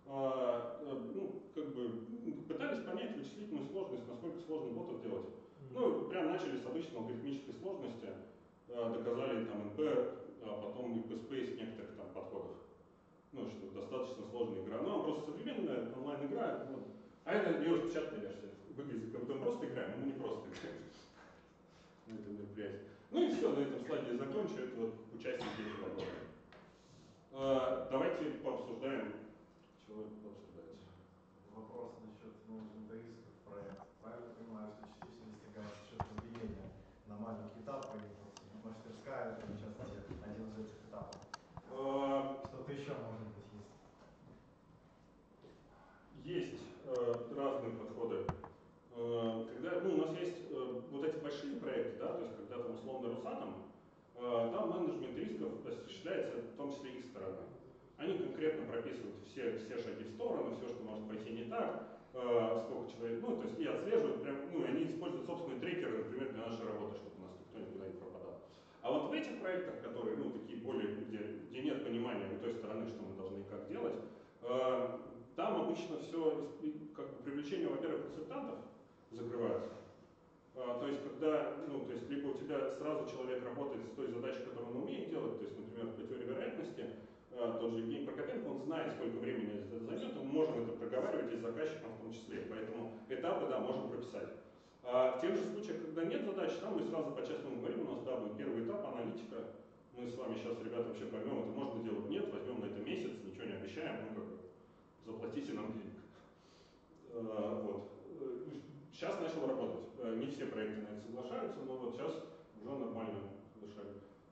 А, э, Ну, как бы м, пытались понять вычислительную сложность, насколько сложно ботов делать. Ну, прям начали с обычной алгоритмической сложности, э, доказали там НП, а потом и PSpace некоторых там подходов. Ну, что достаточно сложная игра. Ну, она просто современная онлайн-игра. вот. А это ее распечатанная версия. Выглядит как будто мы просто играем, но мы не просто играем. На этом мероприятии. Ну и все, на этом слайде я закончу. Это вот участники этого Давайте пообсуждаем, чего обсуждается. Вопрос насчет менеджмента рисков проекта. Правильно понимаю, что частично достигается за счет разделения на маленькие этапы, и вот мастерская, это в частности, один из этих этапов. Э, Что-то еще может быть есть. Есть э, разные подходы. Э, когда, ну, у нас есть э, вот эти большие проекты, да, то есть когда там условно Русатом, э, там менеджмент рисков осуществляется в том числе их стороны. Они конкретно прописывают все, все шаги в сторону, все, что может пойти не так, э, сколько человек, ну, то есть и отслеживают, прям, ну, они используют собственные трекеры, например, для нашей работы, чтобы у нас никто никуда не пропадал. А вот в этих проектах, которые, ну, такие более, где, где нет понимания у той стороны, что мы должны и как делать, э, там обычно все, как привлечение, во-первых, консультантов закрывается. А, то есть, когда, ну, то есть, либо у тебя сразу человек работает с той задачей, которую он умеет делать, то есть, например, по теории вероятности, тот же Евгений Прокопенко, он знает, сколько времени это займет, мы можем это проговаривать и с заказчиком в том числе, поэтому этапы, да, можем прописать. А в тех же случаях, когда нет задач, там мы сразу по-честному говорим, у нас, да, будет первый этап, аналитика, мы с вами сейчас, ребята, вообще поймем, это можно делать, нет, возьмем на это месяц, ничего не обещаем, ну, как заплатите нам денег. А, Вот. Сейчас начал работать. Э, Не все проекты на это соглашаются, но вот сейчас уже нормально.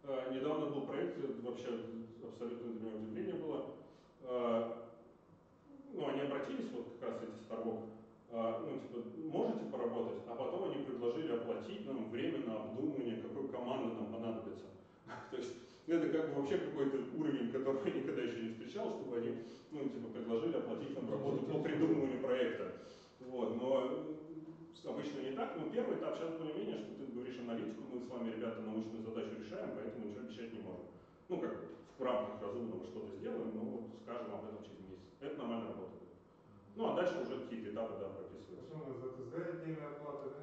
Э, Недавно был проект, э, вообще абсолютно для меня удивление было. Э, Ну, они обратились, вот как раз эти Starbucks, а, ну, типа, можете поработать, а потом они предложили оплатить нам время на обдумывание, какой команды нам понадобится. То есть это как бы вообще какой-то уровень, который я никогда еще не встречал, чтобы они, ну, типа, предложили оплатить нам работу по придумыванию проекта. Вот, но обычно не так. Ну, первый этап сейчас более-менее, что ты говоришь аналитику, мы с вами, ребята, научную задачу решаем, поэтому ничего обещать не можем. Ну, как бы в рамках разумного что-то сделаем, но вот скажем об этом через месяц. Это нормально работает. Ну, а дальше уже какие-то этапы, да, прописываются. Что у нас за отдельная оплата, да?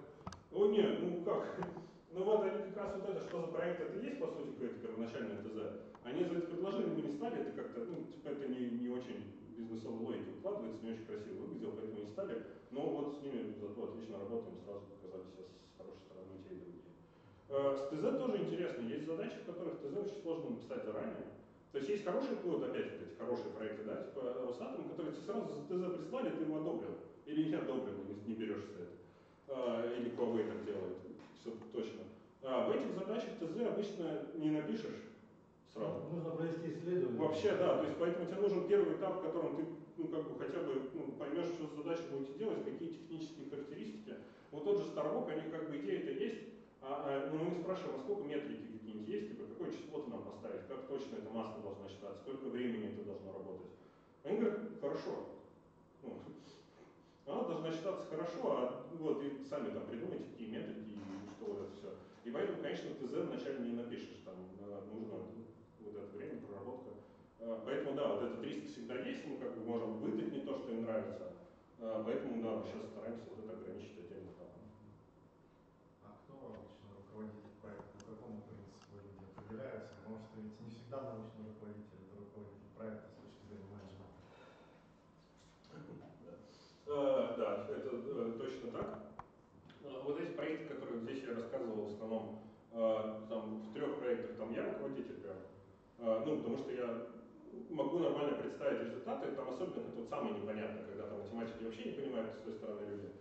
О, нет, ну как? Ну вот они как раз вот это, что за проект это есть, по сути, какое-то первоначальное ТЗ. Они за это предложили, мы не стали, это как-то, ну, типа, это не, не очень бизнесовой логики укладывается, не очень красиво выглядело, поэтому не стали. Но вот с ними зато отлично работаем, сразу показали себя с хорошей стороны те и другие. Э, С ТЗ тоже интересно, есть задачи, в которых ТЗ очень сложно написать заранее. То есть есть хорошие, ну, вот опять вот эти хорошие проекты, да, типа Росатом, которые тебе сразу за ТЗ прислали, ты его одобрил. Или не одобрил, не, не берешься за это. А, или Huawei так делает, все точно. А в этих задачах ТЗ обычно не напишешь сразу. Нужно провести исследование. Вообще, да, то есть поэтому тебе нужен первый этап, в котором ты ну, как бы хотя бы ну, поймешь, что за задачу будете делать, какие технические характеристики. Вот тот же Starbuck, они как бы идея-то есть, а, а, ну, мы спрашиваем, а сколько метрики какие-нибудь есть, типа, какое число-то нам поставить, как точно эта масса должна считаться, сколько времени это должно работать. Они говорят, хорошо. Ну, она должна считаться хорошо, а вот и сами там придумайте, какие метрики и что вот это все. И поэтому, конечно, ТЗ вначале не напишешь, там э, нужно вот это время, проработка. Э, Поэтому, да, вот это 300 всегда есть, мы как бы можем выдать не то, что им нравится. Э, Поэтому, да, мы сейчас стараемся вот это ограничить отдельным этапом. А кто обычно руководитель проекта? По какому принципу люди определяются? Потому что всегда научный руководитель это руководитель проекта с точки зрения менеджмента. Э, Да, это э, точно так. Э, Вот эти проекты, которые здесь я рассказывал в основном, э, там в трех проектах там я руководитель прям. Э, Ну, потому что я могу нормально представить результаты, там особенно это вот самое непонятное, когда там математики вообще не понимают с той стороны люди.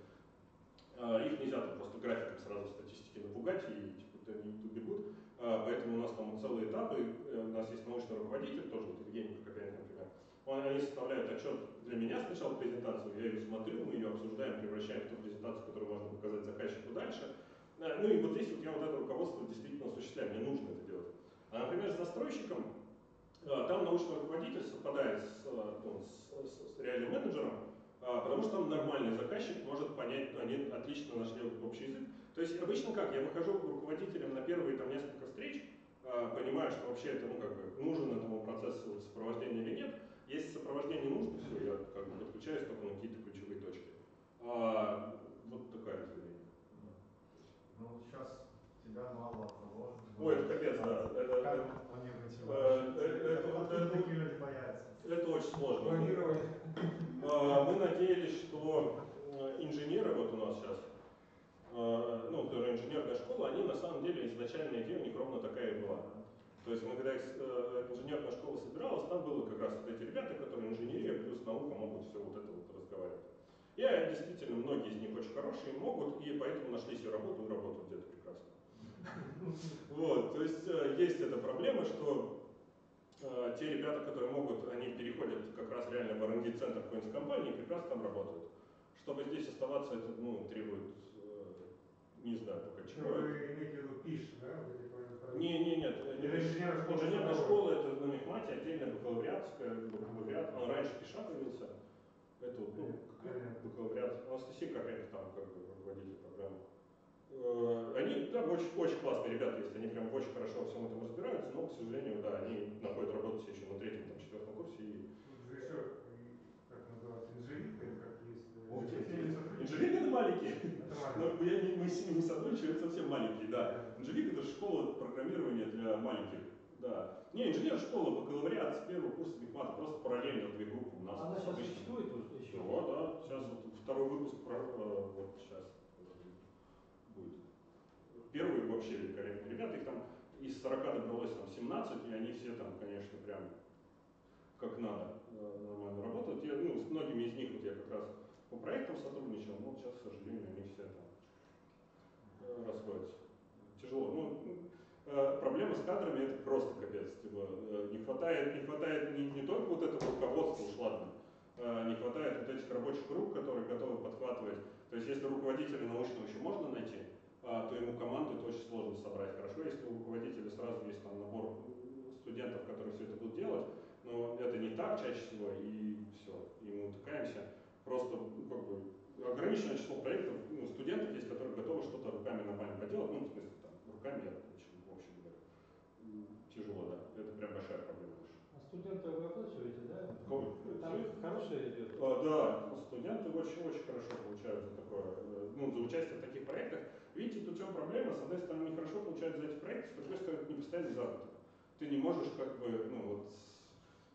Э, Их нельзя там просто графиком сразу статистики напугать и типа они убегут. Э, Поэтому у нас там целые этапы, Э, у нас есть научный руководитель, тоже вот Евгений Прокопенко, например. Он, они составляют отчет для меня сначала презентацию, я ее смотрю, мы ее обсуждаем, превращаем в ту презентацию, которую можно показать заказчику дальше. Э, Ну и вот здесь вот я вот это руководство действительно осуществляю, мне нужно это делать. А, например, с застройщиком, э, там научный руководитель совпадает с, ну, с- с- с реальным менеджером, а, потому что там нормальный заказчик может понять, ну, они отлично нашли общий язык. То есть обычно как, я выхожу руководителем на первые там несколько встреч, а, понимаю, что вообще это ну, как бы, нужен этому процессу сопровождения или нет. Если сопровождение нужно, все, я как бы подключаюсь только на какие-то ключевые точки. А, вот такая разделение. Ну, сейчас тебя мало одного. Ой, это капец, да. Это, это- планируете э, это это- это очень сложно. А, Мы надеялись, что э, инженеры вот у нас сейчас, ну, тоже инженерная школа, они на самом деле изначальная идея у них ровно такая и была. То есть когда э, инженерная школа собиралась, там было как раз вот эти ребята, которые инженерия плюс наука могут все вот это вот разговаривать. И э, действительно, многие из них очень хорошие могут, и поэтому нашли себе работу и работают где-то прекрасно. Вот, то есть э, есть эта проблема, что э, те ребята, которые могут, они переходят как раз реально в R&D центр какой-нибудь компании и прекрасно там работают. Чтобы здесь оставаться, это ну, требует, э, не знаю пока Ну, чего. вы имеете в виду ПИШ, да? Не, не, нет, инженерная школа это на мехмате, отдельно бакалавриатская, бакалавриат, он раньше пиша появился. Это вот, ну, бакалавриат. Анастасия Карпенко там как бы руководитель программы. Э, Они там очень, очень классные ребята есть, они прям очень хорошо во всем этом разбираются, но, к сожалению, да, они находят работу себе еще на третьем, там, четвертом курсе и Вот же еще, и, как называется, инжевик, или как есть? э, Вот, эффективный сотрудник. Инжевик это маленький. Это Но маленький. я не, мы с ним не сотрудничаем, это совсем маленький, да. Инжевик это школа программирования для маленьких. Да. Не, инженер школа, бакалавриат с первого курса мехмата, просто параллельно две группы у нас. Она сейчас обычно. существует еще? Да, да, сейчас вот второй выпуск про, э, вот сейчас будет. Первый вообще великолепные ребята, их там из 40 добралось там 17, и они все там, конечно, прям как надо э, нормально работают. Я, ну, с многими из них вот я как раз по проектам сотрудничал, но вот сейчас, к сожалению, они все там расходятся. Тяжело. Ну, э, проблема с кадрами это просто капец. Типа, не хватает, не хватает не, не только вот этого руководства уж ладно, э, не хватает вот этих рабочих рук, которые готовы подхватывать. То есть если руководителя научного еще можно найти, то ему команду это очень сложно собрать. Хорошо, если у руководителя сразу есть там набор студентов, которые все это будут делать, но это не так чаще всего, и все, и мы утыкаемся. Просто ну, как бы, ограниченное число проектов, ну, студентов есть, которые готовы что-то руками нормально поделать, ну, в смысле, там, руками, я, общем, в общем говоря. М, Тяжело, да, это прям большая проблема наша. А студентов вы оплачиваете, да? Кого? Там хорошая идет. А, Да, студенты очень-очень хорошо получают за такое, э, ну, за участие в таких проектах. Видите, тут в чем проблема? С одной стороны, они хорошо получают за эти проекты, с другой стороны, не постоянный заработок. Ты не можешь как бы, ну вот, с-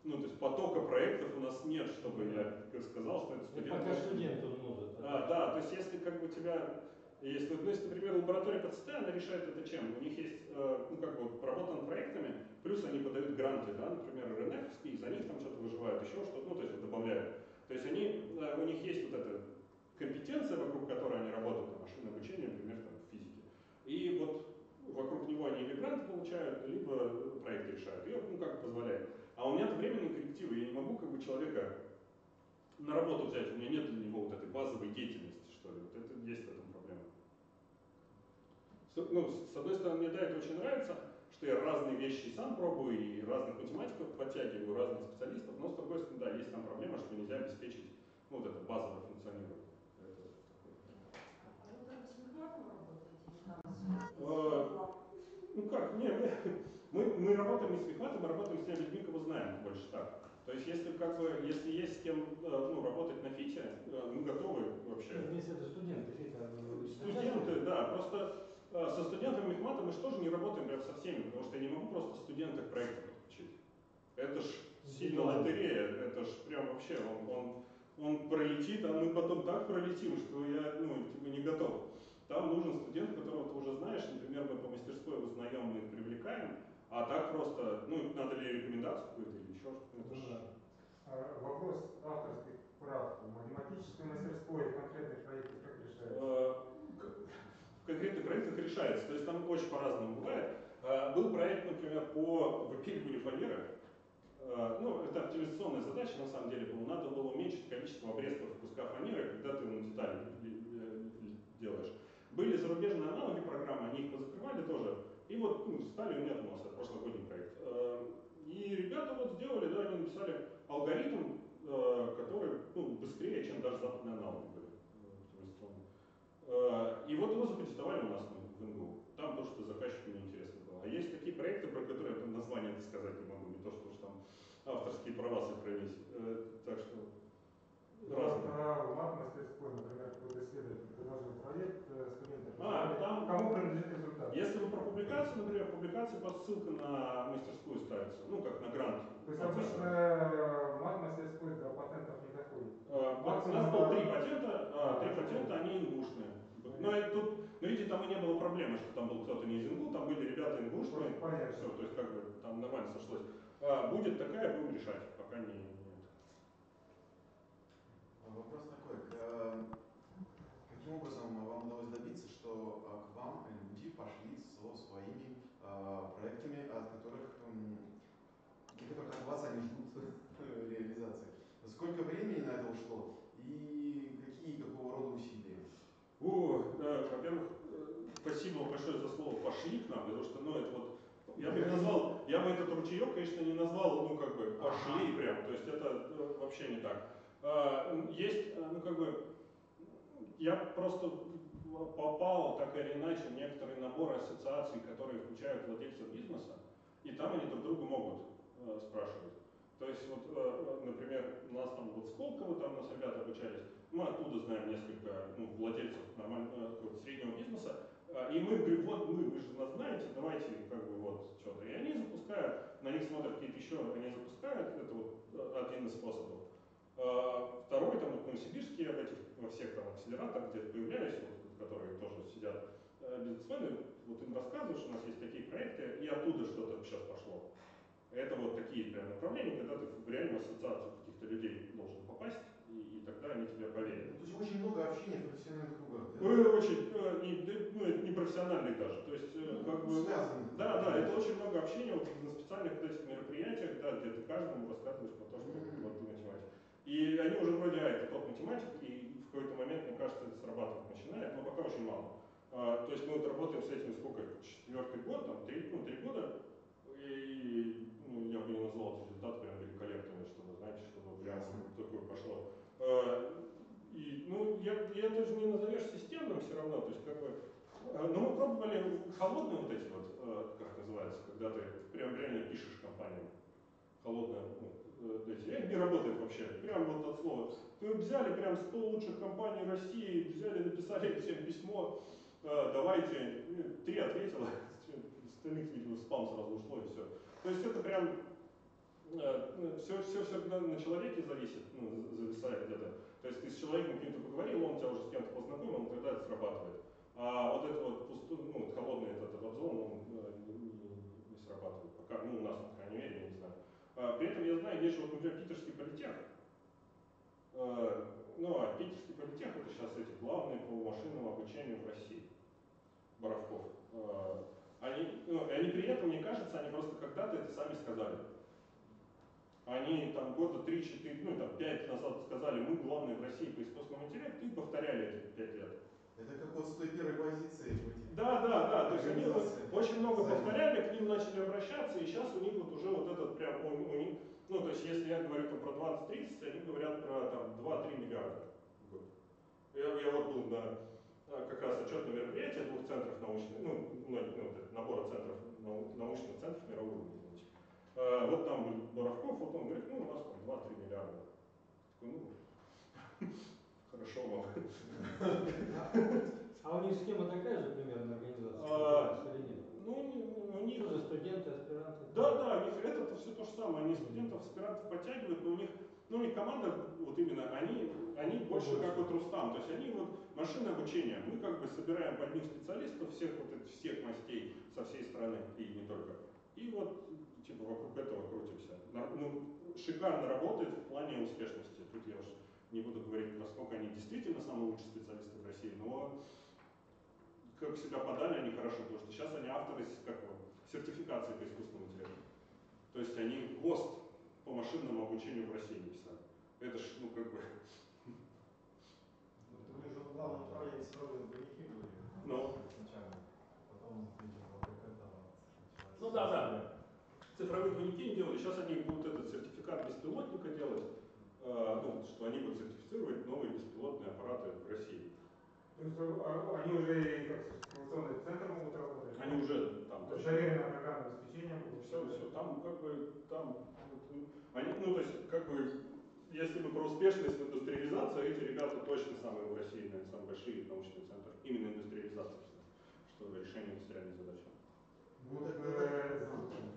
ну, то есть потока проектов у нас нет, чтобы я сказал, что это Это студент. пока студент он может. А, да, то есть если как бы у тебя есть, ну, если, например, лаборатория ПЦТ, она решает это чем? У них есть, э, ну, как бы, работа над проектами, плюс они подают гранты, да, например, убирают, еще что-то, ну, то есть добавляют. То есть они, э, у них есть вот эта компетенция, вокруг которой они работают, там, машинное обучение, например, там, в физике. И вот вокруг него они или гранты получают, либо проекты решают. И ну, как позволяет. А у меня-то временные коррективы, я не могу как бы человека на работу взять, у меня нет для него вот этой базовой деятельности, что ли. Вот это есть в этом проблема. С- Ну, с одной стороны, мне да, это очень нравится, что я разные вещи сам пробую, и разных математиков подтягиваю, разных специалистов, но с другой стороны, да, есть там проблема, что нельзя обеспечить ну, вот это базовое функционирование. Это. А А, Ну как, не, мы, мы, работаем не с мехматом, мы работаем с теми людьми, кого знаем, больше так. То есть если как бы, если есть с кем э, ну, работать на фите, э, мы готовы вообще. Вместе это студенты, фита. Студенты, да, просто э, со студентами мехмата мы же тоже не работаем прям со всеми, потому что я не могу просто студента к проекту подключить. Это ж сильно лотерея, это ж прям вообще, он, он, он пролетит, а мы потом так пролетим, что я ну, типа не готов. Там нужен студент, которого ты уже знаешь, например, мы по мастерской узнаем, мы их привлекаем, а так просто, ну, надо ли рекомендацию какую-то или еще что-то. это ж- А, Вопрос авторских прав в математической мастерской в конкретных проектах как решается? Э, в конкретных проектах решается. То есть там очень по-разному бывает. Э, Был проект, например, по выпиливанию фанеры. Э, Ну, это оптимизационная задача, на самом деле, была. Надо было уменьшить количество обрезков куска фанеры, когда ты на детали ли- ли- ли- делаешь. Были зарубежные аналоги программы, они их позакрывали тоже. И вот ну, стали у меня там у нас прошлогодний проект. Э, И ребята вот сделали, да, они написали алгоритм, э, который ну, быстрее, чем даже западные аналоги были. э, И вот его запатентовали у нас ну, в НГУ. Там то, что заказчику неинтересно было. А есть такие проекты, про которые я там название сказать не могу, не то, что уж там авторские права сохранить. Так что разные. А в мат-мастерской, например, какой-то исследователь предложил проект, студенты А, там- кому принадлежит результат. Если вы про публикацию, например, публикация под ссылка на мастерскую ставится, ну как на грант. То есть обычно э, в мат-мастерской до патентов не доходит. У нас было три патента, а, три патента, они ингушные. Но и тут, ну видите, там и не было проблемы, что там был кто-то не из ИНГУ, там были ребята ингушные. Понятно. Все, то есть как бы там нормально сошлось. А, будет такая, будем решать, пока не нет. Вопрос такой, э, каким образом вам удалось добиться, что к вам люди пошли со своими э, проектами, от которых, для которых от вас они ждут э, реализации? Сколько времени на это ушло и какие, какого рода усилия? О, да, во-первых, э, спасибо большое за слово «пошли к нам», потому что, ну, это вот, я бы назвал, я бы этот ручеек, конечно, не назвал, ну, как бы, «пошли» прям, то есть это э, вообще не так. А, Есть, э, ну, как бы, я просто попал, так или иначе, в некоторый набор ассоциаций, которые включают владельцев бизнеса, и там они друг друга могут э, спрашивать. То есть, вот, э, э, например, у нас там вот Сколково, там у нас ребята обучались, мы оттуда знаем несколько ну, владельцев нормального такого среднего бизнеса, а, и мы говорим, вот мы, вы же нас знаете, давайте как бы вот что-то. И они запускают, на них смотрят какие-то еще, они запускают, это вот э, один из способов. Второй, там вот новосибирские, в этих, во всех там акселераторах, где появлялись, вот, которые тоже сидят э, бизнесмены, вот им рассказываешь, у нас есть такие проекты, и оттуда что-то сейчас пошло. Это вот такие прям направления, когда ты в реальную ассоциацию каких-то людей должен попасть, и, и тогда они тебе поверят. То есть очень много общения в профессиональных кругах, да? Вы очень, э, не, ну, это не профессиональный даже, то есть э, как бы... Связаны. Да, да, это очень много общения вот на специальных вот этих мероприятиях, да, где ты каждому рассказываешь про то, что Мгм. вот ты математик. И они уже вроде, а, это тот математик, и в какой-то момент, мне кажется, это срабатывать начинает, но пока очень мало. А, то есть мы вот работаем с этим сколько, четвертый год, там, три, ну, три года, и ну, я бы не назвал эти результаты прям великолепными, чтобы, знаете, чтобы прям такое пошло. А, и, ну, я, я даже не назовешь системным все равно, то есть как бы, а, ну, мы пробовали холодные вот эти вот, как называется, когда ты прям реально пишешь компанию. Холодная, ну, э, эти, это не работает вообще, прям вот от слова. Мы взяли прям 100 лучших компаний России, взяли, написали всем письмо, э, давайте, три ответила, остальных, видимо, спам сразу ушло и все. То есть это прям все, все, все на, человеке зависит, ну, за- зависает где-то. То есть ты с человеком каким-то поговорил, он тебя уже с кем-то познакомил, тогда это срабатывает. А вот это вот пустой, ну, холодный этот обзор, он э, не, не- не срабатывает. Пока, ну, у нас, по крайней мере, я не знаю. А, при этом я знаю, есть же вот, например, питерский политех. Э, ну, а питерский политех это сейчас эти главные по машинному обучению в России. Боровков. Э, они, ну, и они при этом, мне кажется, они просто когда-то это сами сказали. Они там года 3-4, ну там 5 назад сказали, мы главные в России по искусственному интеллекту, и повторяли эти 5 лет. Это как вот с той первой позиции. Да, да, да, то есть они вот очень много повторяли, к ним начали обращаться, и сейчас у них вот уже вот этот прям, у, у них, ну то есть если я говорю там про 20-30, они говорят про там 2-3 миллиарда в год. Я, я вот был на а, как раз отчетное мероприятие двух центров научных, ну, ну, это, набора центров, нау- научных центров мирового уровня. А, вот там был Боровков, вот он говорит, ну у нас там 2-3 миллиарда. Такой, ну, хорошо, мол. А у них схема такая же примерно организация, А? Ну, не- у них Тоже студенты, аспиранты? Да, да, у них это все то же самое. Они студентов, аспирантов подтягивают, но у них, ну, у них команда, вот именно, они, они больше как вот Рустам. То есть они вот машинное обучение. Мы как бы собираем под них специалистов всех вот всех мастей со всей страны и не только. И вот типа вокруг этого крутимся. Ну, шикарно работает в плане успешности. Тут я уж не буду говорить, насколько они действительно самые лучшие специалисты в России, но как себя подали они хорошо, потому что сейчас они авторы с- как его, сертификации по искусственному интеллекту. То есть они ГОСТ по машинному обучению в России написали. Это ж, ну, как бы, Это вы же в главном проекте сразу двойники были. Ну. Сначала. Потом. Ну да, да. цифровые двойники не делали, сейчас они будут этот сертификат беспилотника делать, ну, что они будут сертифицировать новые беспилотные аппараты в России. То есть а, они уже как информационный центр могут работать? Они уже там, То есть проверенное программное обеспечение будет? все, все, там как бы, там, ну, они, ну, то есть, как бы, если мы про успешность индустриализации, эти ребята точно самые в России, наверное, самые большие научные центры, именно индустриализация, что решение индустриальной задачи. Вот э,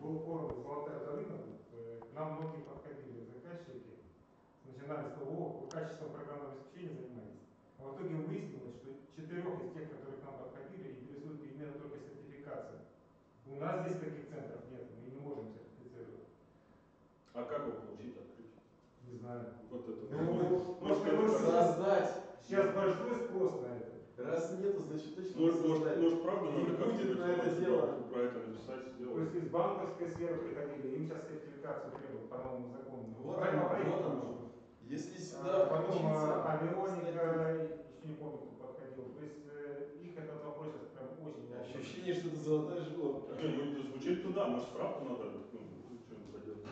был форум «Золотая долина», э, нам многие 12 ООО качеством программного обеспечения занимались. А в итоге выяснилось, что четырех из тех, которые к нам подходили, интересует именно только сертификация. У нас здесь таких центров нет, мы не можем сертифицировать. А как его получить открыть? Не знаю. Вот это. Ну, может, это создать. Сейчас большой спрос на это. Раз нету, значит точно ну, может, не может, может, правда, надо как-то на это дело. про это написать, сделать. То есть из банковской сферы приходили, им сейчас сертификацию требуют по новому закону. Вот, Правильно, вот, вот оно. Если А, сюда Потом включиться, а, авионика, кстати, еще не помню, кто подходил. То есть э, их этот вопрос сейчас прям очень ощущение, что это золотая жила. Не, ну, звучит туда, может, справку надо, ну, что-нибудь поделать.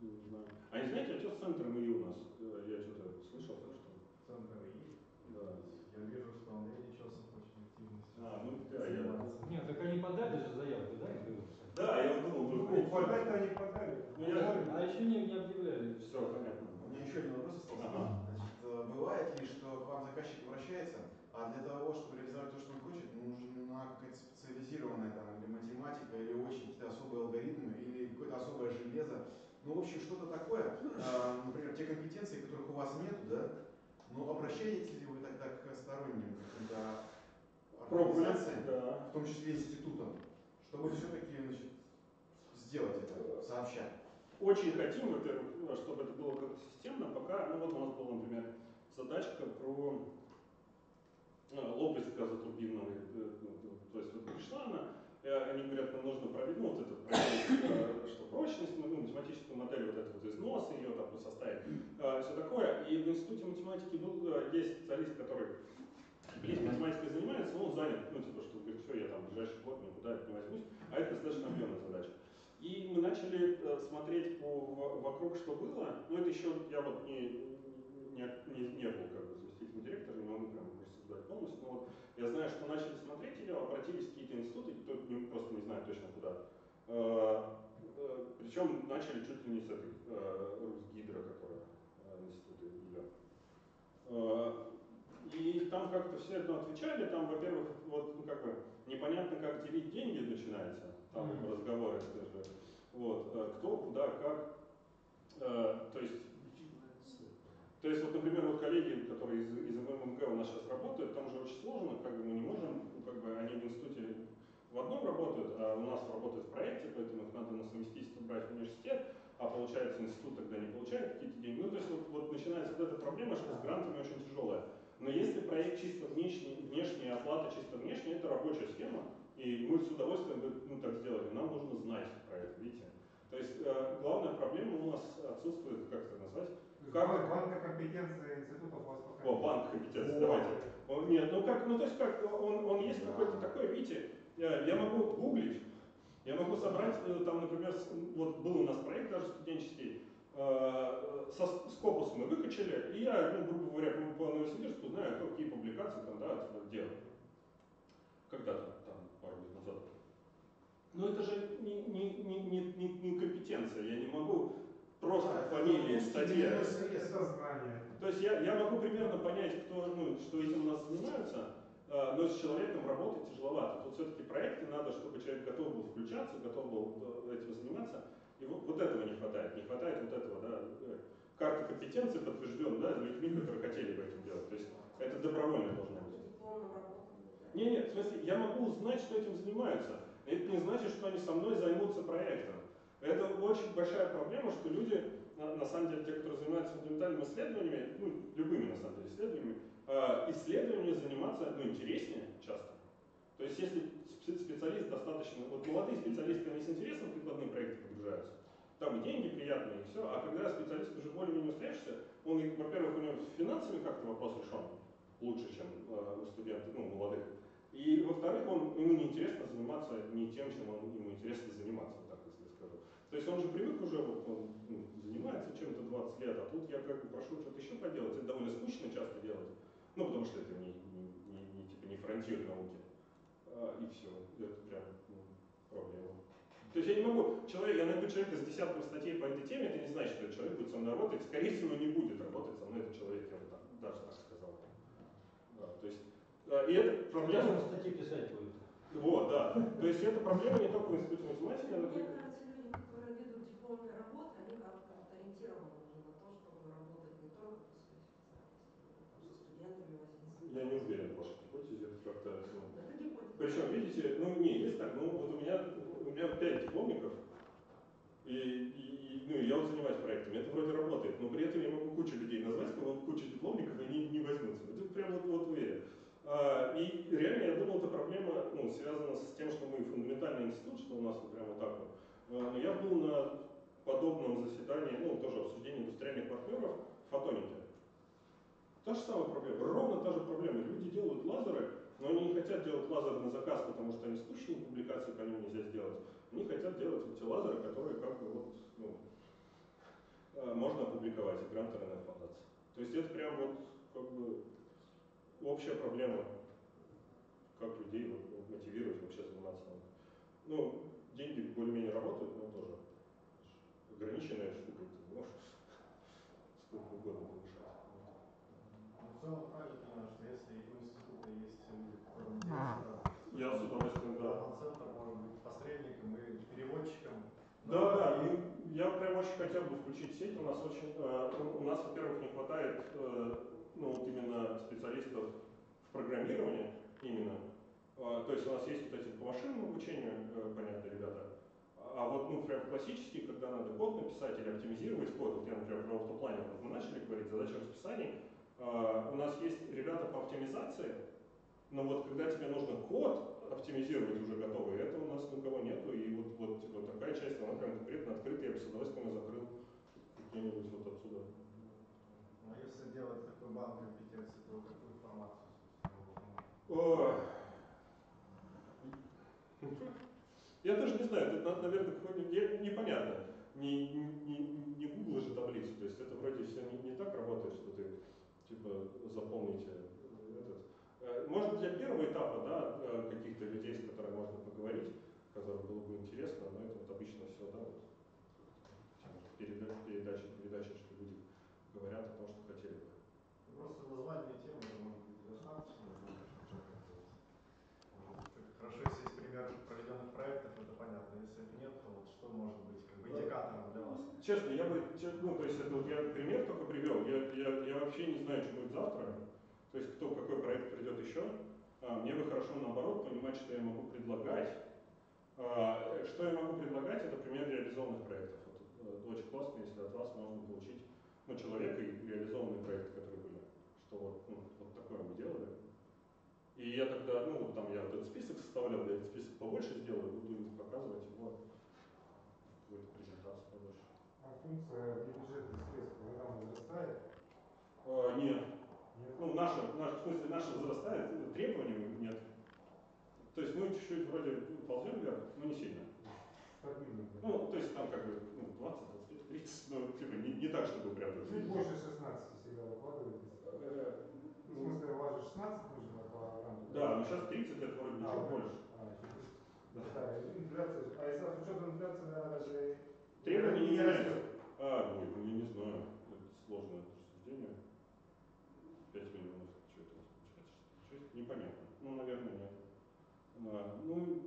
Не знаю. А не знаете, отец центр МИИ у нас, Э, я что-то слышал, так что. Центр есть. Да. Я вижу, что Андрей Нечесов очень активно А, ну, да, я-. Нет, так они подали же заявку, да? Да, я думал, Ну, вдруг. подать-то они подали. Ну, я- А еще не, не объявляли. Все, понятно. У меня еще один вопрос остался. Ага. Значит, э, бывает ли, что к вам заказчик обращается, а для того, чтобы реализовать то, что он хочет, нужна какая-то специализированная там, или математика, или очень какие-то особые алгоритмы, или какое-то особое железо. Ну, в общем, что-то такое, а, например, те компетенции, которых у вас нет, да, но обращаетесь ли вы тогда к сторонним каким-то организациям, да. в том числе институтам, чтобы все-таки значит, сделать это сообща? Очень хотим, во-первых, ну, чтобы это было как-то системно, пока, ну вот у нас была, например, задачка про лопасть газотурбинного, э, ну, ну, то есть вот пришла она, э, они говорят, нам нужно проверить, ну вот это, проверить, э, что прочность, ну, математическую модель, вот это вот износ ее там составить, все такое. И в институте математики был, э, есть специалист, который близко математикой занимается, он занят, ну типа, что говорит, все, я там в ближайший год никуда это не возьмусь, а это достаточно объемная задача. И мы начали э, смотреть по, во- вокруг, что было. Но это еще, я вот не, не, не, не был как бы заместителем директора, не могу прям рассуждать полностью, но вот я знаю, что начали смотреть ее, обратились какие-то институты, кто просто не знает точно куда. Э, э, Причем начали чуть ли не с этой э, Русгидро, которая э, институт ее. И там как-то все ну, отвечали, там, во-первых, вот, ну, как бы, непонятно, как делить деньги начинается, там Мгм. разговоры даже, вот, кто, куда, как, то есть, то есть, вот, например, вот коллеги, которые из, из ММГ у нас сейчас работают, там же очень сложно, как бы мы не можем, ну, как бы они в институте в одном работают, а у нас работают в проекте, поэтому их надо на совместительство брать в университет, а получается институт получаем какие-то деньги. Ну, то есть вот, вот начинается вот эта проблема, что с грантами очень тяжелая. Но если проект чисто внешний, внешний, оплата чисто внешняя, это рабочая схема, и мы с удовольствием бы ну, так сделали. Нам нужно знать про это, видите. То есть э, главная проблема у нас отсутствует, как это назвать? Как- Банк, банка компетенции института у вас пока О, банк компетенции, давайте. Он, нет, ну как, ну то есть как, он, он есть какой-то такой, видите, я, я могу гуглить, я могу собрать, э, там, например, вот был у нас проект даже студенческий, э, со Скопус мы выкачали, и я, ну, грубо говоря, по по Новосибирску знаю, кто какие публикации там, да, типа, делал. Когда-то, там, пару лет назад. Но это же не, не, не, не, не компетенция, я не могу просто фамилии, узкий статья. То есть я, я могу примерно понять, кто, ну, что этим у нас занимаются, э, но с человеком работать тяжеловато. Тут все-таки проекты надо, чтобы человек готов был включаться, готов был э, этим заниматься. И вот, вот этого не хватает. Не хватает вот этого, да, э, карты компетенции подтвержден, да, людьми, которые хотели бы этим делать. То есть это добровольно должно быть. Не, нет, в смысле, я могу узнать, что этим занимаются. Это не значит, что они со мной займутся проектом. Это очень большая проблема, что люди, на, самом деле, те, которые занимаются фундаментальными исследованиями, ну, любыми, на самом деле, исследованиями, э, исследованиями заниматься, ну, интереснее часто. То есть, если спе- специалист достаточно, вот молодые специалисты, они с интересом в прикладные проекты погружаются, там и деньги приятные, и все, а когда специалист уже более-менее устоявшийся, он, во-первых, у него с финансами как-то вопрос решен лучше, чем э, у студентов, ну, молодых. И, во-вторых, он, ему неинтересно заниматься не тем, чем он, ему интересно заниматься, вот так если я скажу. То есть он же привык уже, вот он ну, занимается чем-то 20 лет, а тут я как бы прошу что-то еще поделать. Это довольно скучно часто делать. Ну, потому что это не, не, не, не, типа, не фронтир науки. А, и все. Это прям ну, проблема. То есть я не могу, человек, я найду человека с десятком статей по этой теме, это не значит, что этот человек будет со мной работать. Скорее всего, не будет работать со мной этот человек, я бы так, даже так сказал. Да, то есть, а, и это проблема... Проблема статьи писать будет. Вот, да. То есть это проблема не только в институте математики, она Мне кажется, люди, которые ведут дипломные работы, они как-то ориентированы уже на то, чтобы работать не только по своей специальности, но там со студентами возиться. Я не уверен в вашей гипотезе, это как-то... ну, Это гипотеза. Видите, ну не, есть так, ну вот у меня, у меня пять дипломников, и, и, ну, я вот занимаюсь проектами, это вроде работает, но при этом я могу кучу людей назвать, кого кучу дипломников, и они не возьмутся. Это прям вот, вот уверен. А, и реально я думал, эта проблема ну, связана с тем, что мы фундаментальный институт, что у нас вот прямо вот так вот. А, я был на подобном заседании, ну, тоже обсуждении индустриальных партнеров в фотонике. Та же самая проблема, ровно та же проблема. Люди делают лазеры, но они не хотят делать лазеры на заказ, потому что они скучные, публикации по ним нельзя сделать. Они хотят делать вот те лазеры, которые как бы вот, ну, э, можно опубликовать, и гранты на. То есть это прям вот как бы общая проблема, как людей вот, мотивировать вообще заниматься наукой. Ну, деньги более-менее работают, но тоже ограниченная штука, ты можешь сколько угодно повышать. В целом правильно понимаю, что если у института есть люди, которым интересно, Я с удовольствием, да. центр может быть посредником и переводчиком. Да, да, и я прям очень хотел бы включить сеть. У нас очень, э, у нас, во-первых, не хватает, э, ну, вот именно специалистов в программировании именно. А, то есть у нас есть вот эти по машинному обучению, э, понятно, ребята. А вот, ну, прям классический, когда надо код написать или оптимизировать код, вот я, например, про автоплане, вот мы начали говорить, задача расписаний. У нас есть ребята по оптимизации, но вот когда тебе нужно код оптимизировать уже готовый, этого у нас никого нету, и вот, вот, вот такая часть, она прям конкретно открытая, я бы с удовольствием закрыл где-нибудь вот отсюда. Но если делать такой банк компетенции, то какую информацию, Ой. Я даже не знаю, это, надо, наверное, какой-нибудь, непонятно. Не, не, не, гугла же таблицу, то есть это вроде все не, не так работает, что ты, типа, заполните Может, для первого этапа, да, э, каких-то людей, с которыми можно поговорить, которым было бы интересно, но это вот обычно все, да, вот, передача, передача, передача, что люди говорят о том, что хотели бы. Просто название темы может быть достаточно. Хорошо, если есть пример проведенных проектов, это понятно. Если нет, то вот что может быть как бы индикатором для вас? Честно, я бы, ну, то есть это вот я пример только привел, я, я, я вообще не знаю, что будет завтра, то есть кто, какой проект придет еще. А, мне бы хорошо наоборот понимать, что я могу предлагать. А, что я могу предлагать, это пример реализованных проектов. Вот, э, очень классно, если от вас можно получить ну, человека и реализованные проекты, которые были. Что вот, ну, вот такое мы делали. И я тогда, ну, вот там я вот этот список составлял, я этот список побольше сделаю, буду показывать его в какой-то презентации побольше. А функция бюджетных средств программы возрастает? А, Нет? Ну, наша, наша, в смысле, наша возрастает, требований нет. То есть мы чуть-чуть вроде ну, ползем вверх, но не сильно. Ну, то есть там как бы ну, 20, 25, 30, ну, типа не, не так, чтобы прям... Чуть больше 16 всегда выкладываетесь. Э, В смысле, у вас же 16 нужно по? Да, но сейчас 30 это вроде А, ничего вот. больше. А. Да. Да, инфляция. А если с учетом инфляции, наверное, даже Требования не растет. А, ой, ну я не знаю, это сложное рассуждение. 5 миллионов, что это получается? Шесть? Непонятно. Ну, нет. А, ну,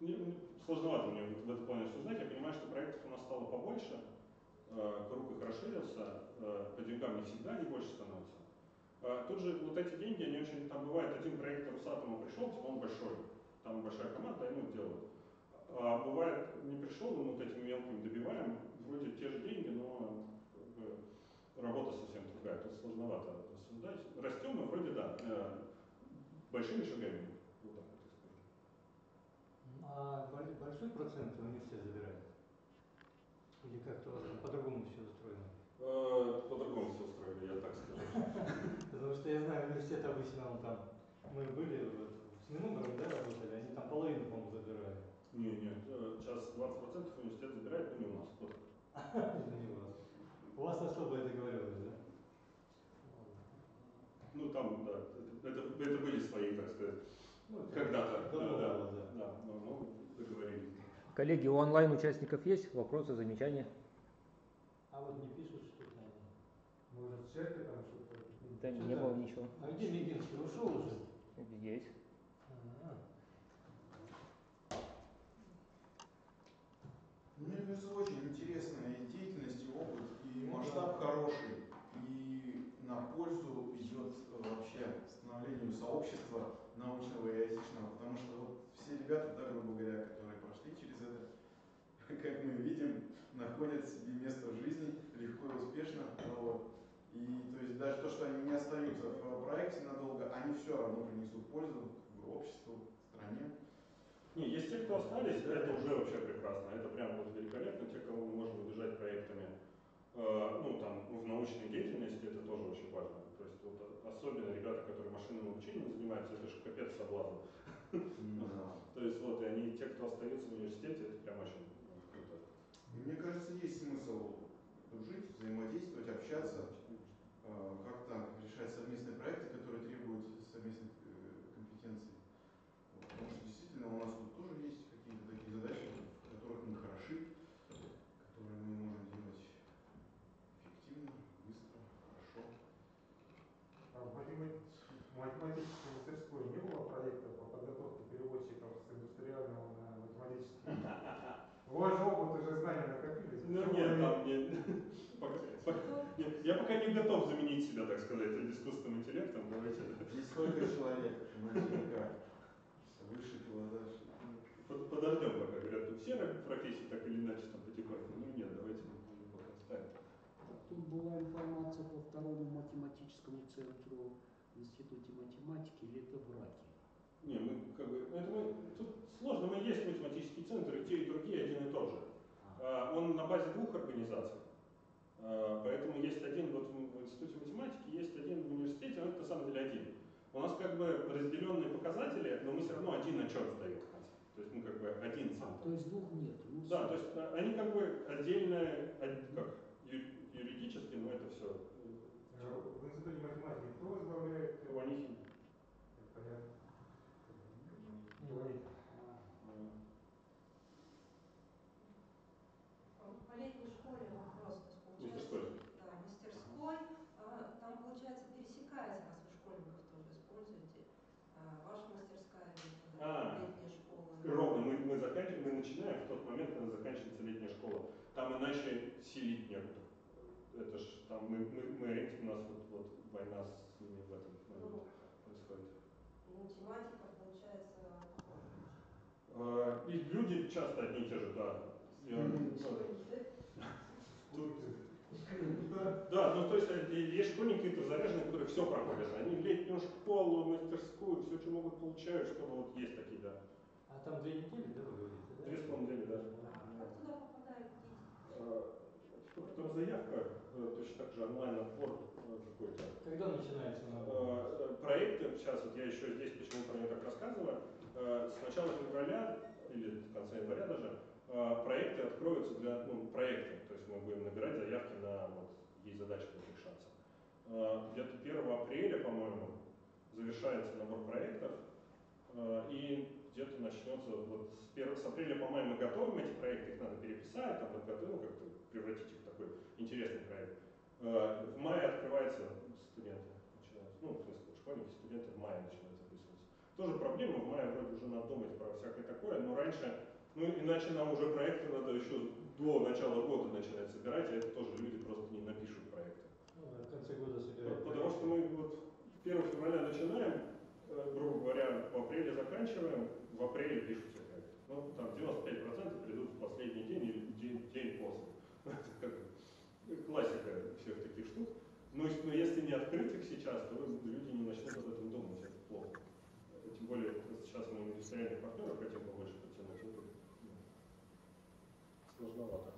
не- сложновато мне в, этом плане рассуждать. Я понимаю, что проектов у нас стало побольше, э, круг их расширился, э, по деньгам не всегда они больше становятся. А Тут же вот эти деньги, они очень, там бывает один проект Росатома пришел, типа он большой, там большая команда, они вот делают. А бывает, не пришел, мы вот этими мелкими добиваем, вроде те же деньги, но работа совсем другая, тут сложновато рассуждать. Растем мы вроде да, э, большими шагами, вот так вот я скажу. А бо- большой процент университет забирает? Или как-то по-другому все устроено? Э, По-другому все устроили, я так скажу. Потому что я знаю, университет обычно он там, мы были вот, с Минумером, да, работали, они там половину, по-моему, забирали. Не, нет, э, сейчас 20% университет забирает, но не у нас. Вот. Не у вас. У вас особая договоренность, да? Ну там, да, это, это, были свои, так сказать, Ну, когда-то. да, было, да, да. да, но, но договорились. Коллеги, у онлайн участников есть вопросы, замечания? А вот не пишут что-то они. Может, в чате там что-то? Да Что не там? было ничего. А где Мединский? Ушел уже? Есть. Ну, Мне кажется, очень интересная и деятельность, и опыт, и масштаб хороший, и на пользу идет э, вообще становлению сообщества научного и айтишного, потому что вот все ребята, да, грубо говоря, которые прошли через это, как мы видим, находят себе место в жизни легко и успешно. Вот. И то есть даже то, что они не остаются в проекте надолго, они все равно принесут пользу как бы, обществу, стране. Не, есть те, кто остались, это уже вообще прекрасно, это прям вот великолепно, те, кого мы можем удержать проектами, э, ну там в научной деятельности, это тоже очень важно. То есть вот особенно ребята, которые машинным обучением занимаются, это же капец соблазн. То есть вот, и они, те, кто остаются в университете, это прям очень э, круто. Мне кажется, есть смысл дружить, взаимодействовать, общаться, э, как-то решать совместные проекты, которые требуют совместных э, компетенций. Вот, Потому что действительно у нас тут тоже есть какие-то такие задачи, в которых мы хороши, которые мы можем делать эффективно, быстро, хорошо. А в математи- в математической мастерской не было проекта по подготовке переводчиков с индустриального на математический? У вас же опыт уже знания накопились. Ну Почему нет, вы- там не, пока- пока- нет, я пока не готов заменить себя, так сказать, искусственным интеллектом, давайте. Не столько человек, наверняка, выше пилотаж. Под- Подождем пока, говорят, тут все профессии так или иначе там потекают. Ну нет, давайте мы пока оставим. Тут была информация по второму математическому центру в Институте математики, или это враки? Не, мы как бы, это мы, тут сложно, мы есть математический центр, и те, и другие один и тот же. А, Он на базе двух организаций, А, поэтому есть один вот в Институте математики, есть один в университете, но это на самом деле один. У нас как бы разделенные показатели, но мы все равно один отчет сдаем. То есть мы как бы один А, центр. то есть двух нет. Ну, Да, то есть а, они как бы отдельные, од- как юридически, но это все Э, В институте математики кто возглавляет? Ванихин. Понятно. Ну, Говорите. По летней школе вопрос. то есть Мастерской. получается- Да, мастерской. А, Там, получается, пересекается, раз вы школьников тоже используете. А, Ваша мастерская или А. летняя школа. Ровно, мы, мы заканчиваем, мы начинаем в тот момент, когда заканчивается летняя школа. Там иначе селить некуда. Это ж там мы, мы, мы ориентируем, у нас вот, вот война с ними в этом момент происходит. Математика, получается, А, И люди часто одни и те же, да. Я, да? ну то есть э, есть школьники, которые заряженные, которые все проходят. Они летнюю школу, мастерскую, все, что могут, получают, чтобы вот есть такие, да. А там две недели, да, вы говорите? да? Две с половиной недели, да. А как туда попадают дети? Э, Там заявка, э, точно так же онлайн-отбор э, какой-то. Когда начинается набор? Э, Проекты, сейчас вот я еще здесь почему про них так рассказываю, э, с начала февраля или с конца января даже, э, проекты откроются для, ну, проекты, то есть мы будем набирать заявки на, вот, есть задача будет решаться. Э, Где-то 1 апреля, по-моему, завершается набор проектов, э, и где-то начнется, вот с, 1, с апреля по май мы готовим эти проекты, их надо переписать, там, подготовить, ну, как-то превратить их в такой интересный проект. В мае открывается студенты, начинают, ну, в смысле, школьники, студенты в мае начинают. Тоже проблема, в мае вроде уже надо думать про всякое такое, но раньше, ну, иначе нам уже проекты надо еще до начала года начинать собирать, а это тоже люди просто не напишут проекты. Ну, в конце года Вот собирают. Потому что мы вот 1 февраля начинаем, э, грубо говоря, в апреле заканчиваем, в апреле пишут все проекты. Ну, там 95% придут в последний день или день, день после. Это классика всех таких штук. Но, но если не открыть их сейчас, то люди не начнут об этом думать. Тем более, сейчас мы индустриальных партнеров хотим побольше подтянуть, это ну, сложновато,